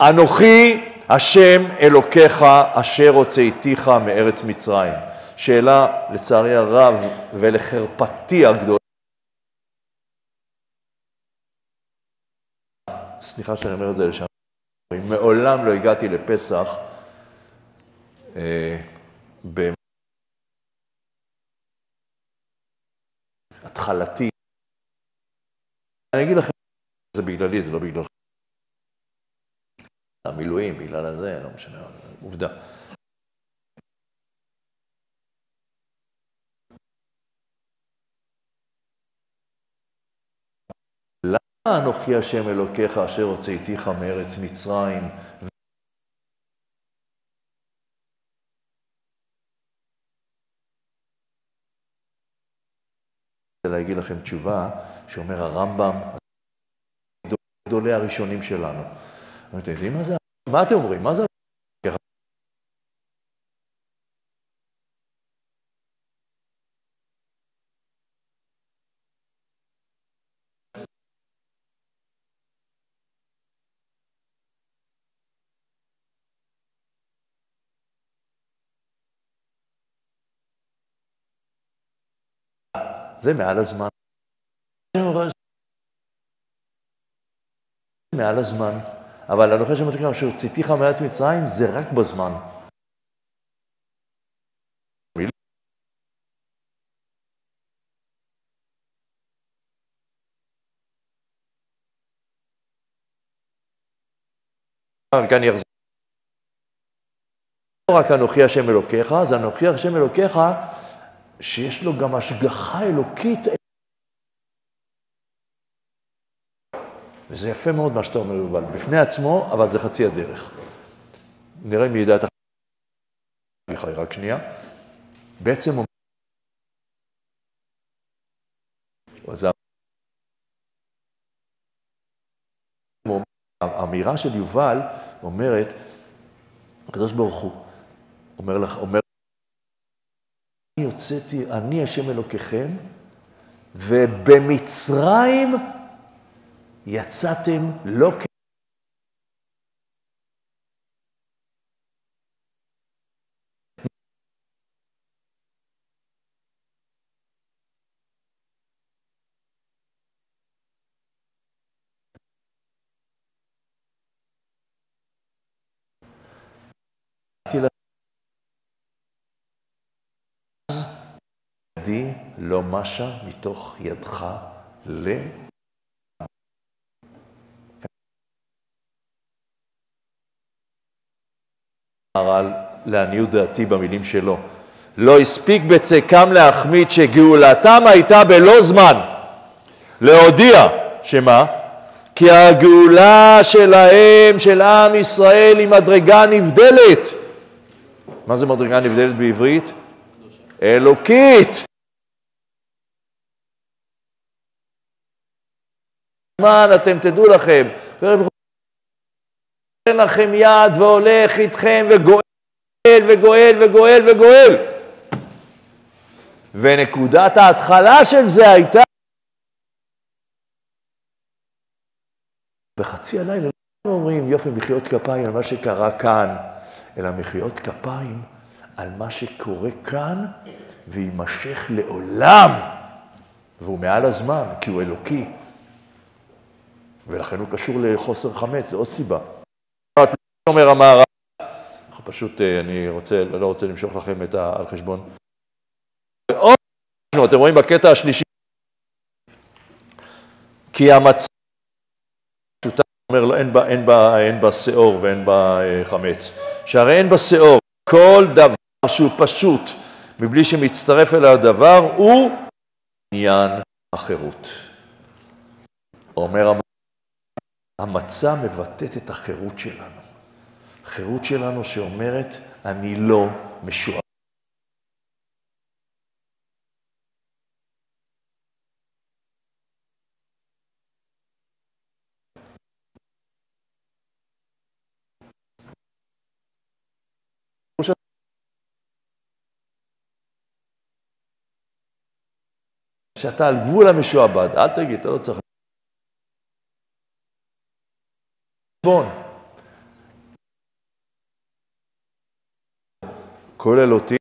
אנוכי השם אלוקיך אשר הוצאתיך מארץ מצרים. שאלה, לצערי הרב ולחרפתי הגדולה, סליחה שאני אומר את זה לשם, מעולם לא הגעתי לפסח התחלתי. אני אגיד לכם, זה בגללי, זה לא בגלל המילואים, בגלל הזה, לא משנה, עובדה. למה אנוכי השם אלוקיך אשר הוצאתיך מארץ מצרים להגיד לכם תשובה שאומר הרמב"ם, גדולי הראשונים שלנו. אתם יודעים מה זה? מה אתם אומרים? מה זה? זה מעל הזמן. מעל הזמן. אבל הנוכל של מתקרב, אשר צאתיך מעט מצרים, זה רק בזמן. כאן יחזור. לא רק אנוכי השם אלוקיך, זה אנוכי השם אלוקיך, שיש לו גם השגחה אלוקית. וזה יפה מאוד מה שאתה אומר, יובל, בפני עצמו, אבל זה חצי הדרך. נראה אם ידע את החי, רק שנייה. בעצם זה האמירה של יובל אומרת, הקדוש ברוך הוא אומר לך, אומר, אני יוצאתי, אני השם אלוקיכם, ובמצרים יצאתם לא כ... ידי משה מתוך ידך ל... מהר"ל, לעניות דעתי במילים שלו, לא הספיק בצקם להחמיד שגאולתם הייתה בלא זמן להודיע, שמה? כי הגאולה שלהם, של עם ישראל, היא מדרגה נבדלת. מה זה מדרגה נבדלת בעברית? אלוקית. זמן אתם תדעו לכם, נותן לכם יד והולך איתכם וגואל וגואל וגואל וגואל. ונקודת ההתחלה של זה הייתה בחצי הלילה לא אומרים יופי מחיאות כפיים על מה שקרה כאן, אלא מחיאות כפיים על מה שקורה כאן ויימשך לעולם. והוא מעל הזמן, כי הוא אלוקי. ולכן הוא קשור לחוסר חמץ, זו עוד סיבה. אומר המערב, פשוט אה, אני רוצה, לא רוצה למשוך לכם את ה... על חשבון. עוד אתם רואים בקטע השלישי, כי המצב, פשוטה אומר, אין בה, אין בה, אין בה שאור ואין בה אה, חמץ. שהרי אין בה שאור, כל דבר שהוא פשוט, מבלי שמצטרף אליו דבר, הוא עניין החירות. אומר המצה מבטאת את החירות שלנו. חירות שלנו שאומרת, אני לא משוער. שאתה על גבול המשועבד, אל תגיד, אתה לא צריך... חשבון. כולל אותי.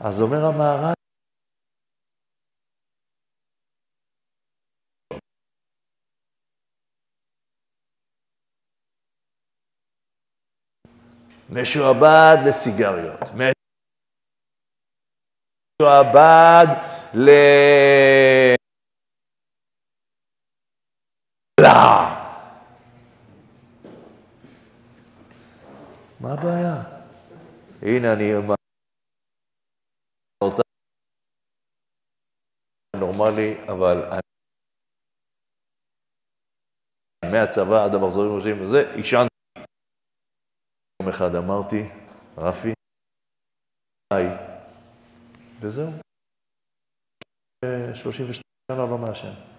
אז אומר המהר"ל, משועבד לסיגריות, משועבד ל... מה הבעיה? הנה אני נורמלי, אבל אני... מהצבא עד המחזורים הראשיים וזה, עישנתי. יום אחד אמרתי, רפי, היי, וזהו. 32 שנה לא מעשן.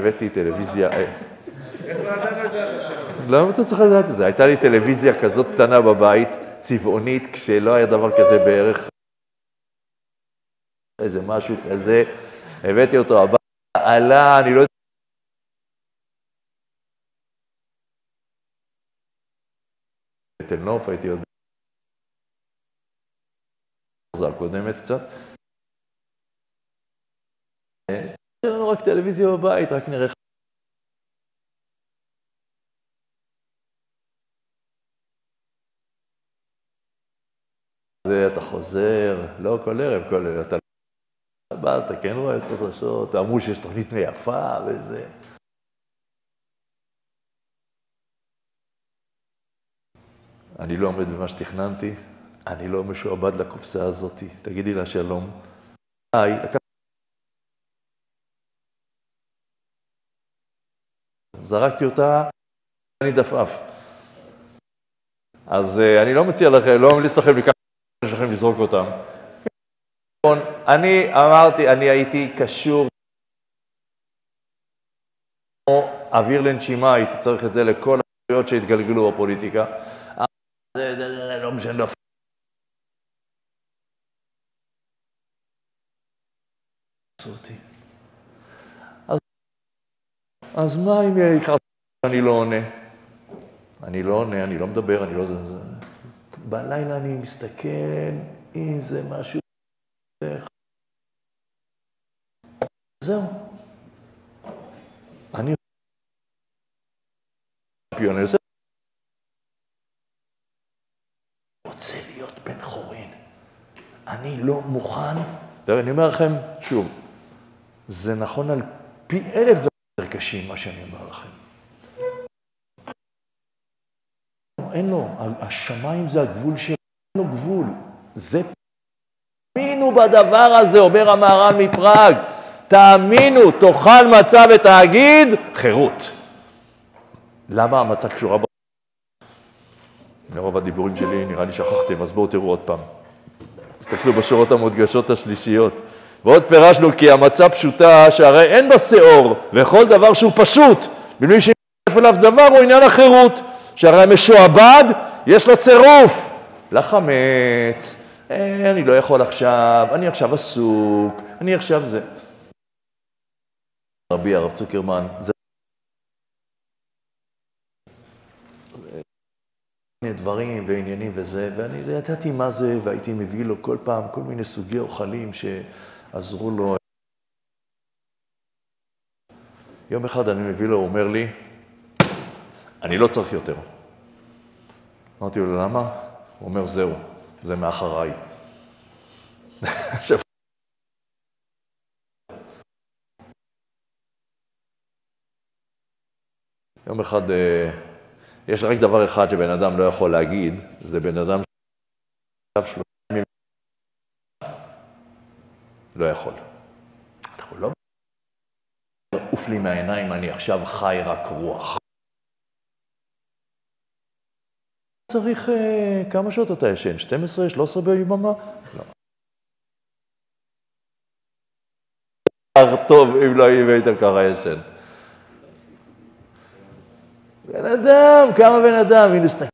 הבאתי טלוויזיה... למה אתה צריך לדעת את זה? הייתה לי טלוויזיה כזאת קטנה בבית, צבעונית, כשלא היה דבר כזה בערך, איזה משהו כזה, הבאתי אותו הבא, עלה, אני לא יודע. בתל נוף, הייתי יודע. הקודמת קצת. יש לנו רק טלוויזיה בבית, רק נראה אתה חוזר, לא כל ערב, כל ערב, אתה... בא, אתה כן רואה את הדרשות, אמרו שיש תוכנית יפה וזה. אני לא עומד במה שתכננתי, אני לא משועבד לקופסה הזאת, תגידי לה שלום. היי, לקח... זרקתי אותה, אני דפאף. אז uh, אני לא מציע לכם, לא ממליץ לכם לקחת שלכם לזרוק אותם. אני אמרתי, אני הייתי קשור כמו אוויר לנשימה, הייתי צריך את זה לכל השטויות שהתגלגלו בפוליטיקה. זה, לא משנה, אותי. אז, מה אם יכעסו שאני לא עונה? אני לא עונה, אני לא מדבר, אני לא... בלילה אני מסתכל אם זה משהו... זהו. אני רוצה להיות בן חורין. אני לא מוכן, אני אומר לכם שוב, זה נכון על פי אלף דברים קשים, מה שאני אומר לכם. אין לו, השמיים זה הגבול שלו, אין לו גבול. זה... תאמינו בדבר הזה, אומר המהר"ל מפראג. תאמינו, תאכל מצה ותאגיד, חירות. למה המצה קשורה ב... מרוב הדיבורים שלי נראה לי שכחתם, אז בואו תראו עוד פעם. תסתכלו בשורות המודגשות השלישיות. ועוד פירשנו כי המצה פשוטה, שהרי אין בה שאור, וכל דבר שהוא פשוט, בלי שיתף אליו דבר, הוא עניין החירות. שהרי המשועבד, יש לו צירוף לחמץ, אה, אני לא יכול עכשיו, אני עכשיו עסוק, אני עכשיו זה. רבי הרב צוקרמן, זה... דברים ועניינים וזה, ואני ידעתי מה זה, והייתי מביא לו כל פעם כל מיני סוגי אוכלים שעזרו לו. יום אחד אני מביא לו, הוא אומר לי, אני לא צריך יותר. אמרתי לו, למה? הוא אומר, זהו, זה מאחריי. עכשיו... יום אחד, אה, יש רק דבר אחד שבן אדם לא יכול להגיד, זה בן אדם שעכשיו שלושה ימים לא יכול. אנחנו לא... עוף לי מהעיניים, אני עכשיו חי רק רוח. צריך, אה, כמה שעות אתה ישן? 12, 13 ביממה? לא. טוב אם לא הייתם ככה ישן. בן אדם, כמה בן אדם, הנה סתכל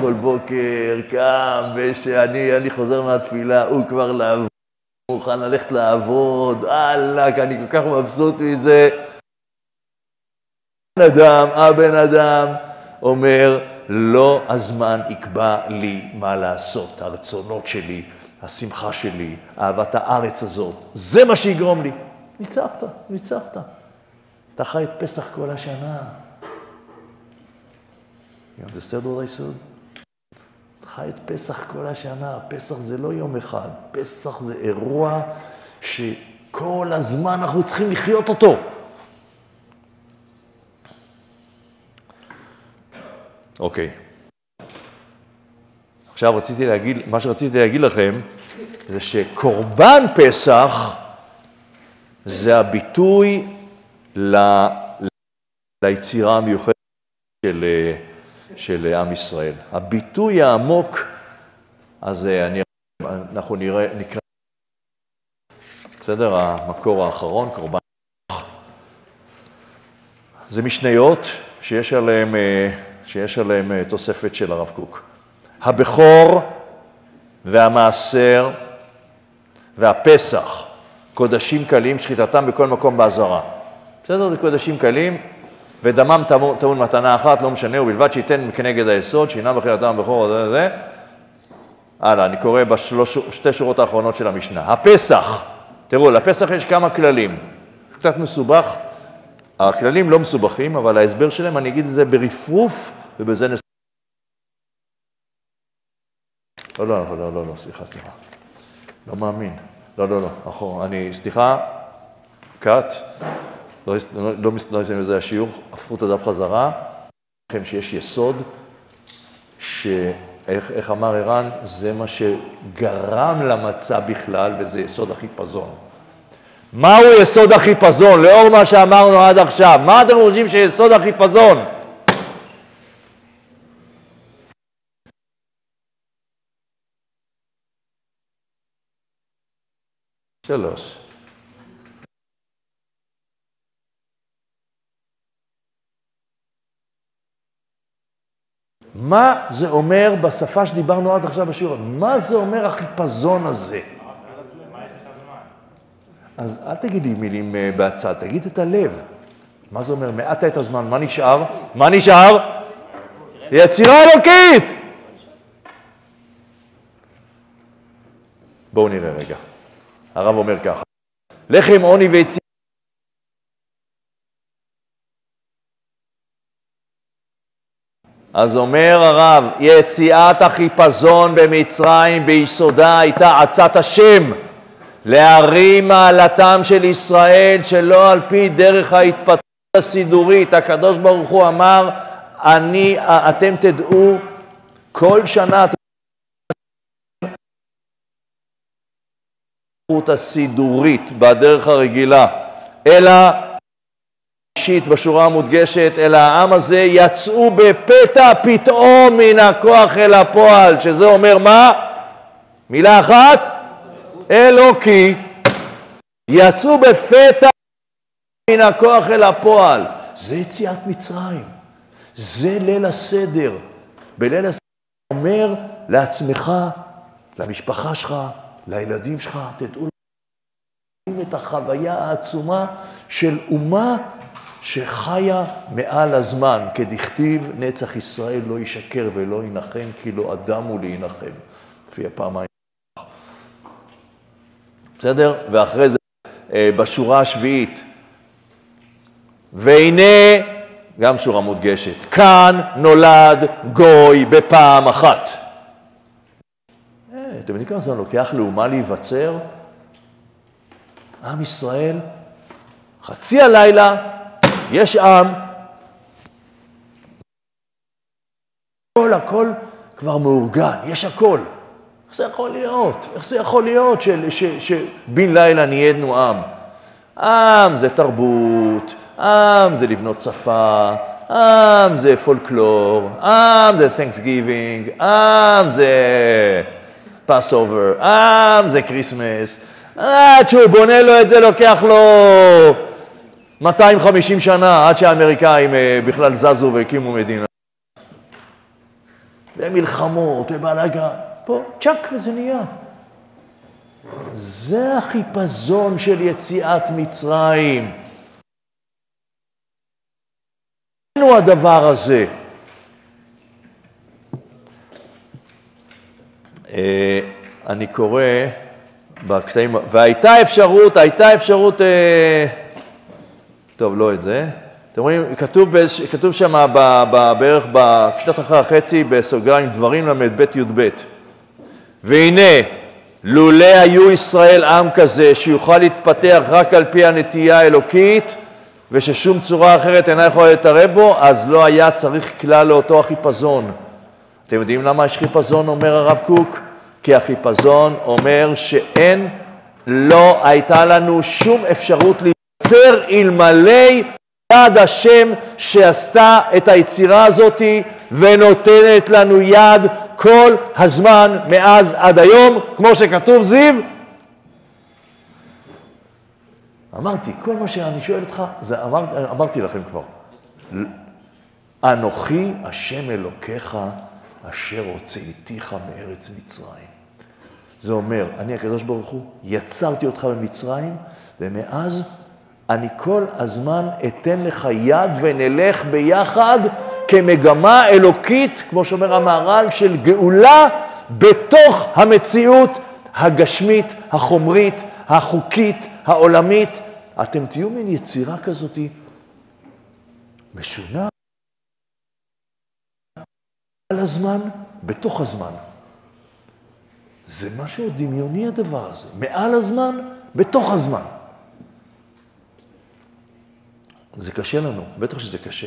כל בוקר, קם, ושאני חוזר מהתפילה, הוא כבר לעבוד, מוכן ללכת לעבוד, וואלכ, אני כל כך מבסוט מזה. בן אדם, הבן אדם אומר, לא הזמן יקבע לי מה לעשות, הרצונות שלי, השמחה שלי, אהבת הארץ הזאת, זה מה שיגרום לי. ניצחת, ניצחת. אתה חי את פסח כל השנה. You understand what I said? חי את פסח כל השנה, פסח זה לא יום אחד, פסח זה אירוע שכל הזמן אנחנו צריכים לחיות אותו. אוקיי. עכשיו רציתי להגיד, מה שרציתי להגיד לכם זה שקורבן פסח זה הביטוי ל... ליצירה המיוחדת של, של עם ישראל. הביטוי העמוק, אז אני, אנחנו נראה, נקרא, בסדר? המקור האחרון, קורבן. זה משניות שיש עליהן שיש עליהם אה, תוספת של הרב קוק. הבכור והמעשר והפסח, קודשים קלים, שחיטתם בכל מקום באזהרה. בסדר? זה קודשים קלים, ודמם טעון מתנה אחת, לא משנה, ובלבד שייתן כנגד היסוד, שינה בחילתם הבכור, זה זה. הלאה, אני קורא בשתי שורות האחרונות של המשנה. הפסח, תראו, לפסח יש כמה כללים. קצת מסובך, הכללים לא מסובכים, אבל ההסבר שלהם, אני אגיד את זה ברפרוף, ובזה נס... לא, לא, לא, לא, לא, סליחה, סליחה. לא מאמין. לא, לא, לא, אחורה, אני, סליחה, קאט, לא, לא, לא, לא ניתן לזה השיעור, הפכו את הדף חזרה, לכם שיש יסוד, שאיך אמר ערן, זה מה שגרם למצע בכלל, וזה יסוד החיפזון. מהו יסוד החיפזון? לאור מה שאמרנו עד עכשיו, מה אתם חושבים שיסוד החיפזון? שלוש. מה זה אומר בשפה שדיברנו עד עכשיו בשיעור? מה זה אומר החיפזון הזה? אז אל תגיד לי מילים אה, בהצד, תגיד את הלב. מה זה אומר? מעטת את הזמן, מה נשאר? מה נשאר? יצירה אלוקית! בואו נראה רגע. הרב אומר ככה, לחם עוני ויצירה אז אומר הרב, יציאת החיפזון במצרים ביסודה הייתה עצת השם להרים מעלתם של ישראל שלא על פי דרך ההתפתחות הסידורית. הקדוש ברוך הוא אמר, אני, אתם תדעו, כל שנה אתם הסידורית בדרך הרגילה, אלא אישית בשורה המודגשת, אלא העם הזה יצאו בפתע פתאום מן הכוח אל הפועל, שזה אומר מה? מילה אחת? אלוקי. יצאו בפתע מן הכוח אל הפועל. זה יציאת מצרים. זה ליל הסדר. בליל הסדר אומר לעצמך, למשפחה שלך, לילדים שלך, תדעו את החוויה העצומה של אומה שחיה מעל הזמן, כדכתיב נצח ישראל לא ישקר ולא ינחם, כי לא אדם הוא להנחם, לפי הפעמיים. בסדר? ואחרי זה, אה, בשורה השביעית, והנה, גם שורה מודגשת, כאן נולד גוי בפעם אחת. אה, אתם יודעים כמה זמן לוקח לאומה להיווצר? עם ישראל, חצי הלילה יש עם, הכל, הכל כבר מאורגן, יש הכל. איך זה יכול להיות? איך זה יכול להיות שבן לילה נהיינו עם? עם זה תרבות, עם זה לבנות שפה, עם זה פולקלור, עם זה Thanksgiving, עם זה Passover, עם זה Christmas. עד שהוא בונה לו את זה לוקח לו 250 שנה עד שהאמריקאים אה, בכלל זזו והקימו מדינה. ומלחמות ובלאגן. פה צ'אק וזה נהיה. זה החיפזון של יציאת מצרים. לנו הדבר הזה. אה, אני קורא בקטעים, והייתה אפשרות, הייתה אפשרות אה, טוב, לא את זה. אתם רואים, כתוב, באיז, כתוב שם ב, ב, בערך קצת אחרי החצי, בסוגריים, דברים ל"ב י"ב. והנה, לולא היו ישראל עם כזה שיוכל להתפתח רק על פי הנטייה האלוקית, וששום צורה אחרת אינה יכולה להתערב בו, אז לא היה צריך כלל לאותו החיפזון. אתם יודעים למה יש חיפזון, אומר הרב קוק? כי החיפזון אומר שאין, לא הייתה לנו שום אפשרות יוצר אלמלא יד השם שעשתה את היצירה הזאת ונותנת לנו יד כל הזמן מאז עד היום, כמו שכתוב זיו. אמרתי, כל מה שאני שואל אותך, זה אמר, אמרתי לכם כבר. אנוכי השם אלוקיך אשר הוצאתיך מארץ מצרים. זה אומר, אני הקדוש ברוך הוא, יצרתי אותך במצרים, ומאז אני כל הזמן אתן לך יד ונלך ביחד כמגמה אלוקית, כמו שאומר המהר"ל, של גאולה בתוך המציאות הגשמית, החומרית, החוקית, העולמית. אתם תהיו מין יצירה כזאת משונה על הזמן, בתוך הזמן. זה משהו דמיוני הדבר הזה. מעל הזמן, בתוך הזמן. זה קשה לנו, בטח שזה קשה.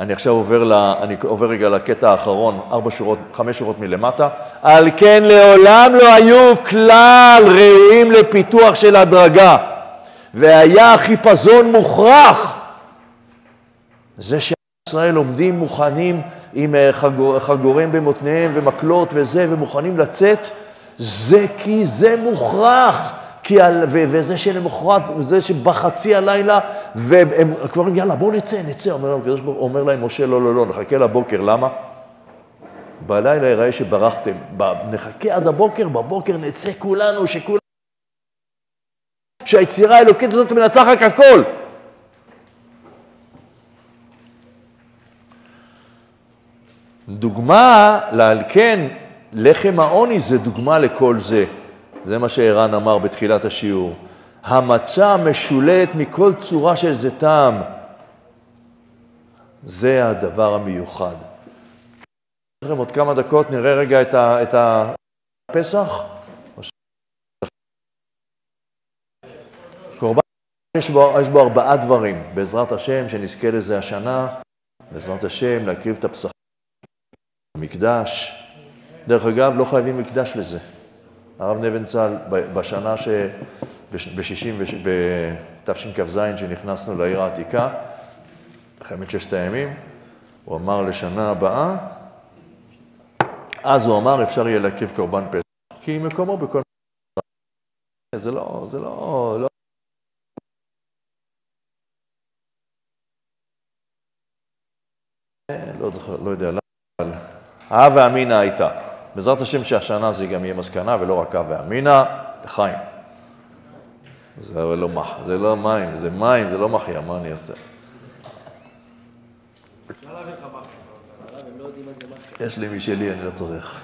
אני עכשיו עובר, ל, אני עובר רגע לקטע האחרון, ארבע שורות, חמש שורות מלמטה. על כן לעולם לא היו כלל ראויים לפיתוח של הדרגה, והיה החיפזון מוכרח. זה שישראל עומדים מוכנים עם אה, חגור, חגורים במותניהם ומקלות וזה, ומוכנים לצאת, זה כי זה מוכרח. כי על, ו, וזה שלמחרת, זה שבחצי הלילה, והם כבר אומרים, יאללה, בואו נצא, נצא. אומר, אומר להם משה, לא, לא, לא, נחכה לבוקר, למה? בלילה יראה שברחתם. נחכה עד הבוקר, בבוקר נצא כולנו, שכולנו... שהיצירה האלוקית הזאת מנצחת הכל. דוגמה, לעל כן, לחם העוני זה דוגמה לכל זה. זה מה שערן אמר בתחילת השיעור. המצה משוללת מכל צורה של זה טעם. זה הדבר המיוחד. עוד כמה דקות נראה רגע את הפסח. קורבן, יש בו, יש בו ארבעה דברים, בעזרת השם, שנזכה לזה השנה, בעזרת השם, להקריב את הפסחים, המקדש. דרך אגב, לא חייבים מקדש לזה. הרב נבנצל, בשנה ש... ב-60, בתשכ"ז, שנכנסנו לעיר העתיקה, מלחמת ששת הימים, הוא אמר לשנה הבאה, אז הוא אמר, אפשר יהיה להקריב קורבן פסח, כי מקומו בכל... זה לא, זה לא, לא... לא, לא יודע למה, אבל הא ואמינא הייתה. בעזרת השם שהשנה זה גם יהיה מסקנה ולא רק אב ואמינא, לחיים. זה לא, מח, זה לא מים, זה מים, זה לא מחיה, מה אני אעשה? יש לי משלי, אני לא צריך.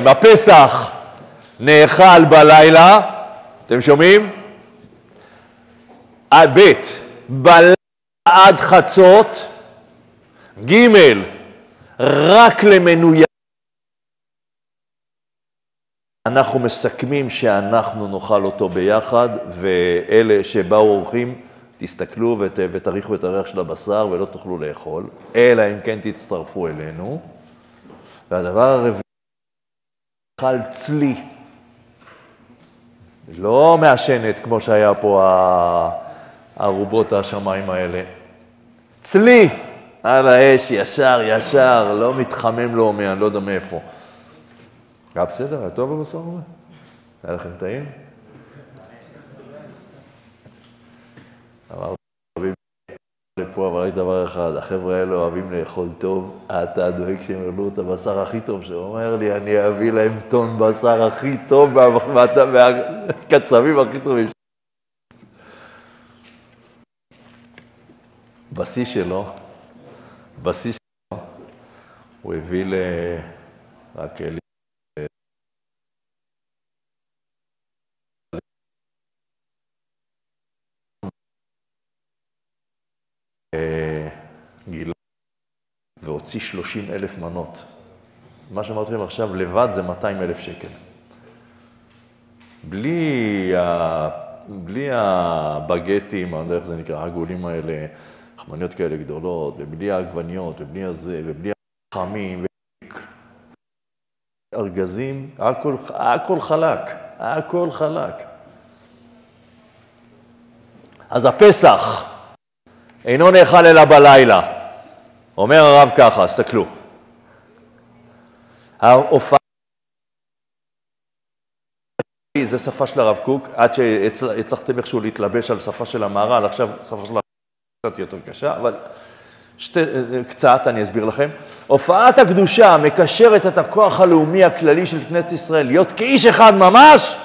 בפסח נאכל בלילה, אתם שומעים? ב', בלילה עד חצות, ג' רק למנויה. אנחנו מסכמים שאנחנו נאכל אותו ביחד, ואלה שבאו אורחים, תסתכלו ות, ותריחו את הריח של הבשר ולא תוכלו לאכול, אלא אם כן תצטרפו אלינו. והדבר הרביעי, אכל צלי. לא מעשנת כמו שהיה פה הארובות השמיים האלה. צלי. על האש, ישר, ישר, לא מתחמם לו מאני לא יודע מאיפה. היה בסדר? היה טוב הבשר הזה? היה לכם טעים? אמרתי, לפה, אבל רק דבר אחד, החבר'ה האלה אוהבים לאכול טוב, אתה דואג שהם יאכלו את הבשר הכי טוב, שהוא אומר לי, אני אביא להם טון בשר הכי טוב מהקצבים הכי טובים. בשיא שלו, בסיס הוא הביא ל... רק אלי... גילה והוציא 30 אלף מנות. מה שאמרתי לכם עכשיו, לבד זה 200 אלף שקל. בלי, ה... בלי הבגטים, אני לא יודע איך זה נקרא, העגולים האלה, חמניות כאלה גדולות, ובלי העגבניות, ובלי הזה, ובלי החמים, ארגזים, הכל, הכל חלק, הכל חלק. אז הפסח אינו נאכל אלא בלילה. אומר הרב ככה, הסתכלו. ההופעה זה שפה של הרב קוק, עד שהצלחתם איכשהו להתלבש על שפה של המהר"ל, עכשיו שפה של קצת יותר קשה, אבל שתי, קצת, אני אסביר לכם. הופעת הקדושה מקשרת את הכוח הלאומי הכללי של כנסת ישראל להיות כאיש אחד ממש,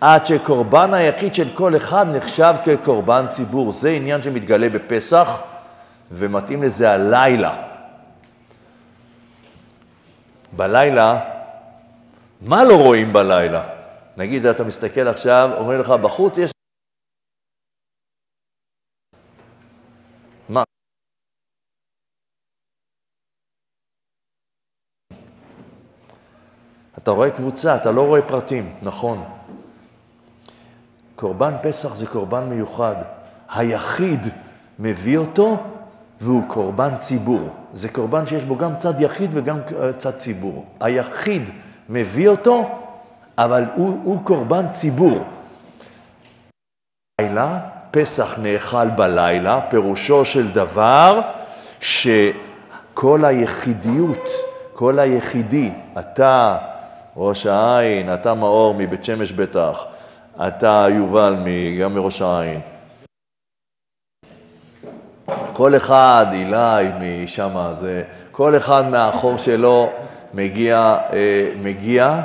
עד שקורבן היחיד של כל אחד נחשב כקורבן ציבור. זה עניין שמתגלה בפסח, ומתאים לזה הלילה. בלילה, מה לא רואים בלילה? נגיד, אתה מסתכל עכשיו, אומר לך, בחוץ יש אתה רואה קבוצה, אתה לא רואה פרטים, נכון. קורבן פסח זה קורבן מיוחד. היחיד מביא אותו, והוא קורבן ציבור. זה קורבן שיש בו גם צד יחיד וגם צד ציבור. היחיד מביא אותו, אבל הוא, הוא קורבן ציבור. לילה, פסח נאכל בלילה, פירושו של דבר שכל היחידיות, כל היחידי, אתה ראש העין, אתה מאור מבית שמש בטח, אתה יובל גם מראש העין. כל אחד, אילי משם, זה, כל אחד מהחור שלו מגיע, אה, מגיע,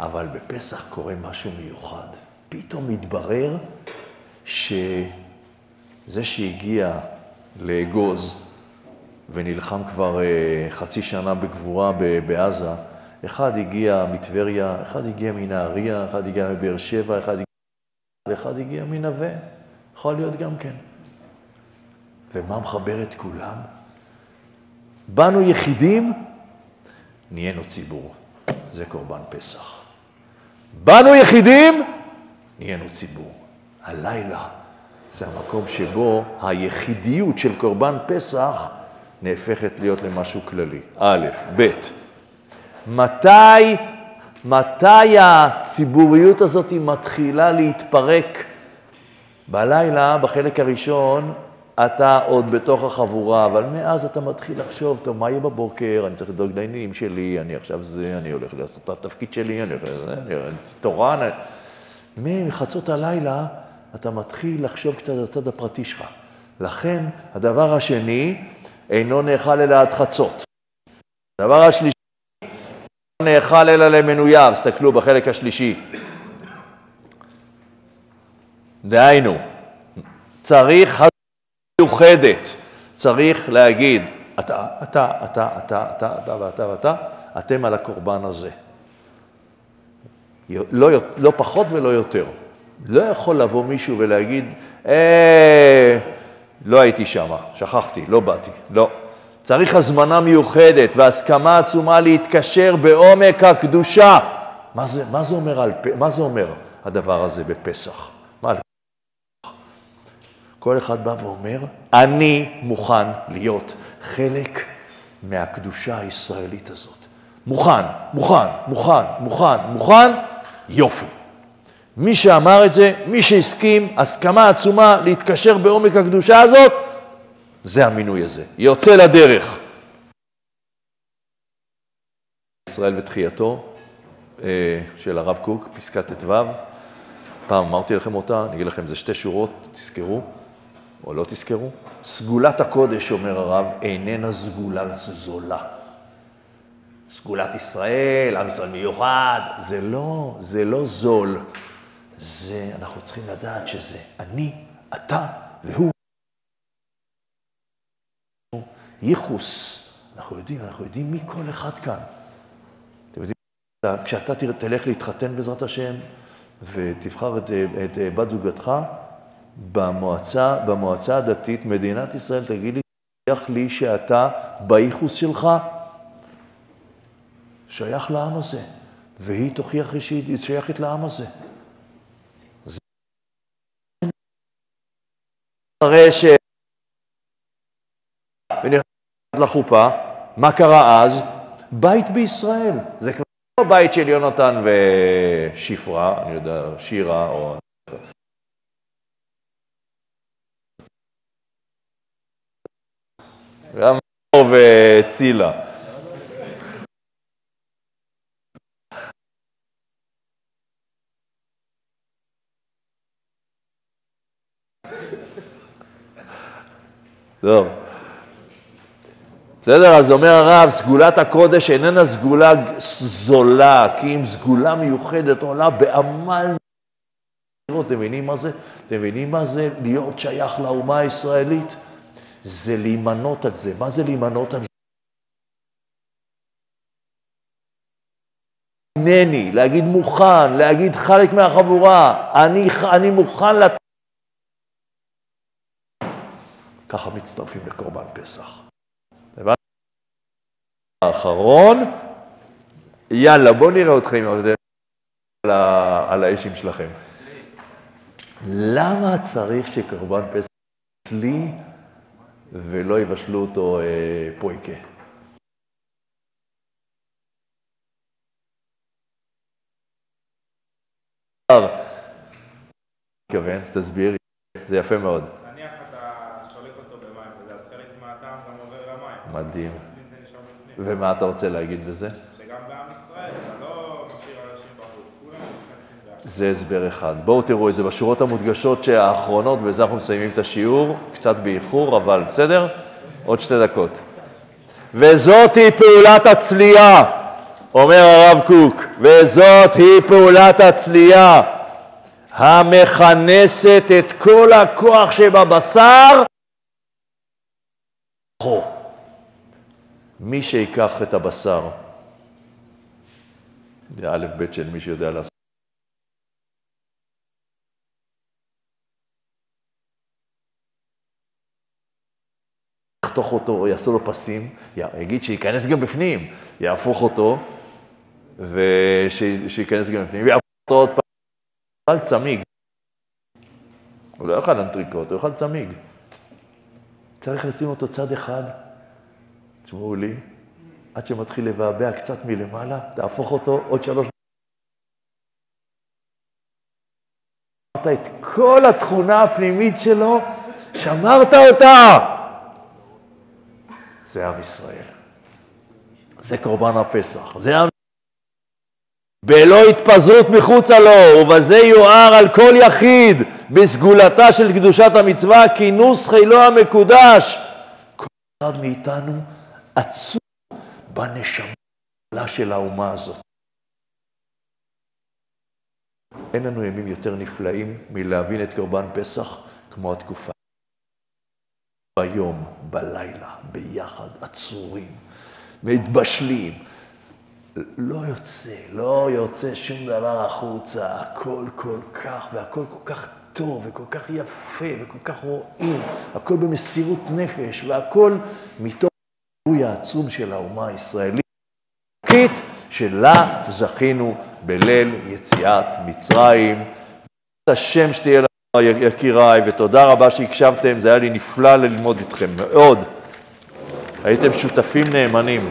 אבל בפסח קורה משהו מיוחד. פתאום מתברר שזה שהגיע לאגוז ונלחם כבר אה, חצי שנה בגבורה בעזה, אחד הגיע מטבריה, אחד הגיע מנהריה, אחד הגיע מבאר שבע, אחד הגיע... ואחד הגיע מנווה. יכול להיות גם כן. ומה מחבר את כולם? באנו יחידים, נהיינו ציבור. זה קורבן פסח. באנו יחידים, נהיינו ציבור. הלילה זה המקום שבו היחידיות של קורבן פסח נהפכת להיות למשהו כללי. א', ב', מתי, מתי הציבוריות הזאת מתחילה להתפרק? בלילה, בחלק הראשון, אתה עוד בתוך החבורה, אבל מאז אתה מתחיל לחשוב, טוב, מה יהיה בבוקר? אני צריך לדאוג לעניינים שלי, אני עכשיו זה, אני הולך לעשות את התפקיד שלי, אני הולך לזה, אני תורן. מחצות הלילה אתה מתחיל לחשוב קצת על הצד הפרטי שלך. לכן, הדבר השני אינו נאכל אלא עד חצות. הדבר השלישי, נאכל אלא למנוייו, תסתכלו בחלק השלישי. דהיינו, צריך מיוחדת, צריך להגיד, אתה, אתה, אתה, אתה, אתה, אתה ואתה ואתה, אתם על הקורבן הזה. לא, לא פחות ולא יותר. לא יכול לבוא מישהו ולהגיד, אה, לא הייתי שם, שכחתי, לא באתי, לא. צריך הזמנה מיוחדת והסכמה עצומה להתקשר בעומק הקדושה. מה זה, מה זה, אומר, על, מה זה אומר הדבר הזה בפסח? מה כל אחד בא ואומר, אני מוכן להיות חלק מהקדושה הישראלית הזאת. מוכן, מוכן, מוכן, מוכן, מוכן, יופי. מי שאמר את זה, מי שהסכים, הסכמה עצומה להתקשר בעומק הקדושה הזאת, זה המינוי הזה. יוצא לדרך. ישראל ותחייתו אה, של הרב קוק, פסקת ט"ו, פעם אמרתי לכם אותה, אני אגיד לכם, זה שתי שורות, תזכרו, או לא תזכרו. סגולת הקודש, אומר הרב, איננה סגולה זולה. סגולת ישראל, עם ישראל מיוחד, זה לא, זה לא זול. זה, אנחנו צריכים לדעת שזה אני, אתה והוא. ייחוס, אנחנו יודעים, אנחנו יודעים מי כל אחד כאן. אתם יודעים, כשאתה תלך להתחתן בעזרת השם ותבחר את, את בת זוגתך, במועצה, במועצה הדתית, מדינת ישראל תגיד לי, תוכיח לי שאתה בייחוס שלך שייך לעם הזה, והיא תוכיח לי שהיא שייכת לעם הזה. אחרי ש... לחופה, מה קרה אז? בית בישראל. זה כבר לא בית של יונתן ושפרה, אני יודע, שירה או... גם וצילה. טוב. בסדר? אז אומר הרב, סגולת הקודש איננה סגולה זולה, כי אם סגולה מיוחדת עולה בעמל... אתם מבינים מה זה? אתם מבינים מה זה להיות שייך לאומה הישראלית? זה להימנות על זה. מה זה להימנות על זה? הנני, להגיד מוכן, להגיד חלק מהחבורה, אני, אני מוכן לתת... ככה מצטרפים לקורבן פסח. האחרון, יאללה, בואו נראה אתכם על, על האשים שלכם. למה צריך שקורבן פסח אצלי ולא יבשלו אותו אה, פויקה? מתכוון, תסביר, זה יפה מאוד. נניח אתה שולק אותו במים, וזה חלק מהטעם גם עובר למים. מדהים. אצלי זה נשאר בפנים. ומה אתה רוצה להגיד בזה? שגם בעם ישראל, אתה לא משאיר אנשים בחוץ. זה הסבר אחד. בואו תראו את זה בשורות המודגשות האחרונות, ובזה אנחנו מסיימים את השיעור, קצת באיחור, אבל בסדר? עוד שתי דקות. וזאת היא פעולת הצלייה, אומר הרב קוק, וזאת היא פעולת הצלייה, המכנסת את כל הכוח שבבשר. מי שיקח את הבשר, זה א' ב' של מי שיודע לעשות. יחתוך אותו, יעשו לו פסים, יגיד שייכנס גם בפנים, יהפוך אותו, ושייכנס גם בפנים, ויהפוך אותו עוד פעם. יאכל צמיג. הוא לא יאכל אנטריקוט, הוא יאכל צמיג. צריך לשים אותו צד אחד, תשמעו לי, עד שמתחיל לבעבע קצת מלמעלה, תהפוך אותו עוד שלוש... שמרת את כל התכונה הפנימית שלו, שמרת אותה. זה עם ישראל. זה קורבן הפסח. זה עם... בלא התפזרות מחוצה לו, ובזה יואר על כל יחיד בסגולתה של קדושת המצווה, כינוס חילו המקודש. כל אחד מאיתנו עצום בנשמה של האומה הזאת. אין לנו ימים יותר נפלאים מלהבין את קורבן פסח כמו התקופה. ביום, בלילה, ביחד, עצורים, מתבשלים. לא יוצא, לא יוצא שום דבר החוצה, הכל כל כך, והכל כל כך טוב, וכל כך יפה, וכל כך רואים, הכל במסירות נפש, והכל מתוך הגיבוי העצום של האומה הישראלית, שלה זכינו בליל יציאת מצרים. השם שתהיה לנו יקיריי, ותודה רבה שהקשבתם, זה היה לי נפלא ללמוד איתכם, מאוד. הייתם שותפים נאמנים.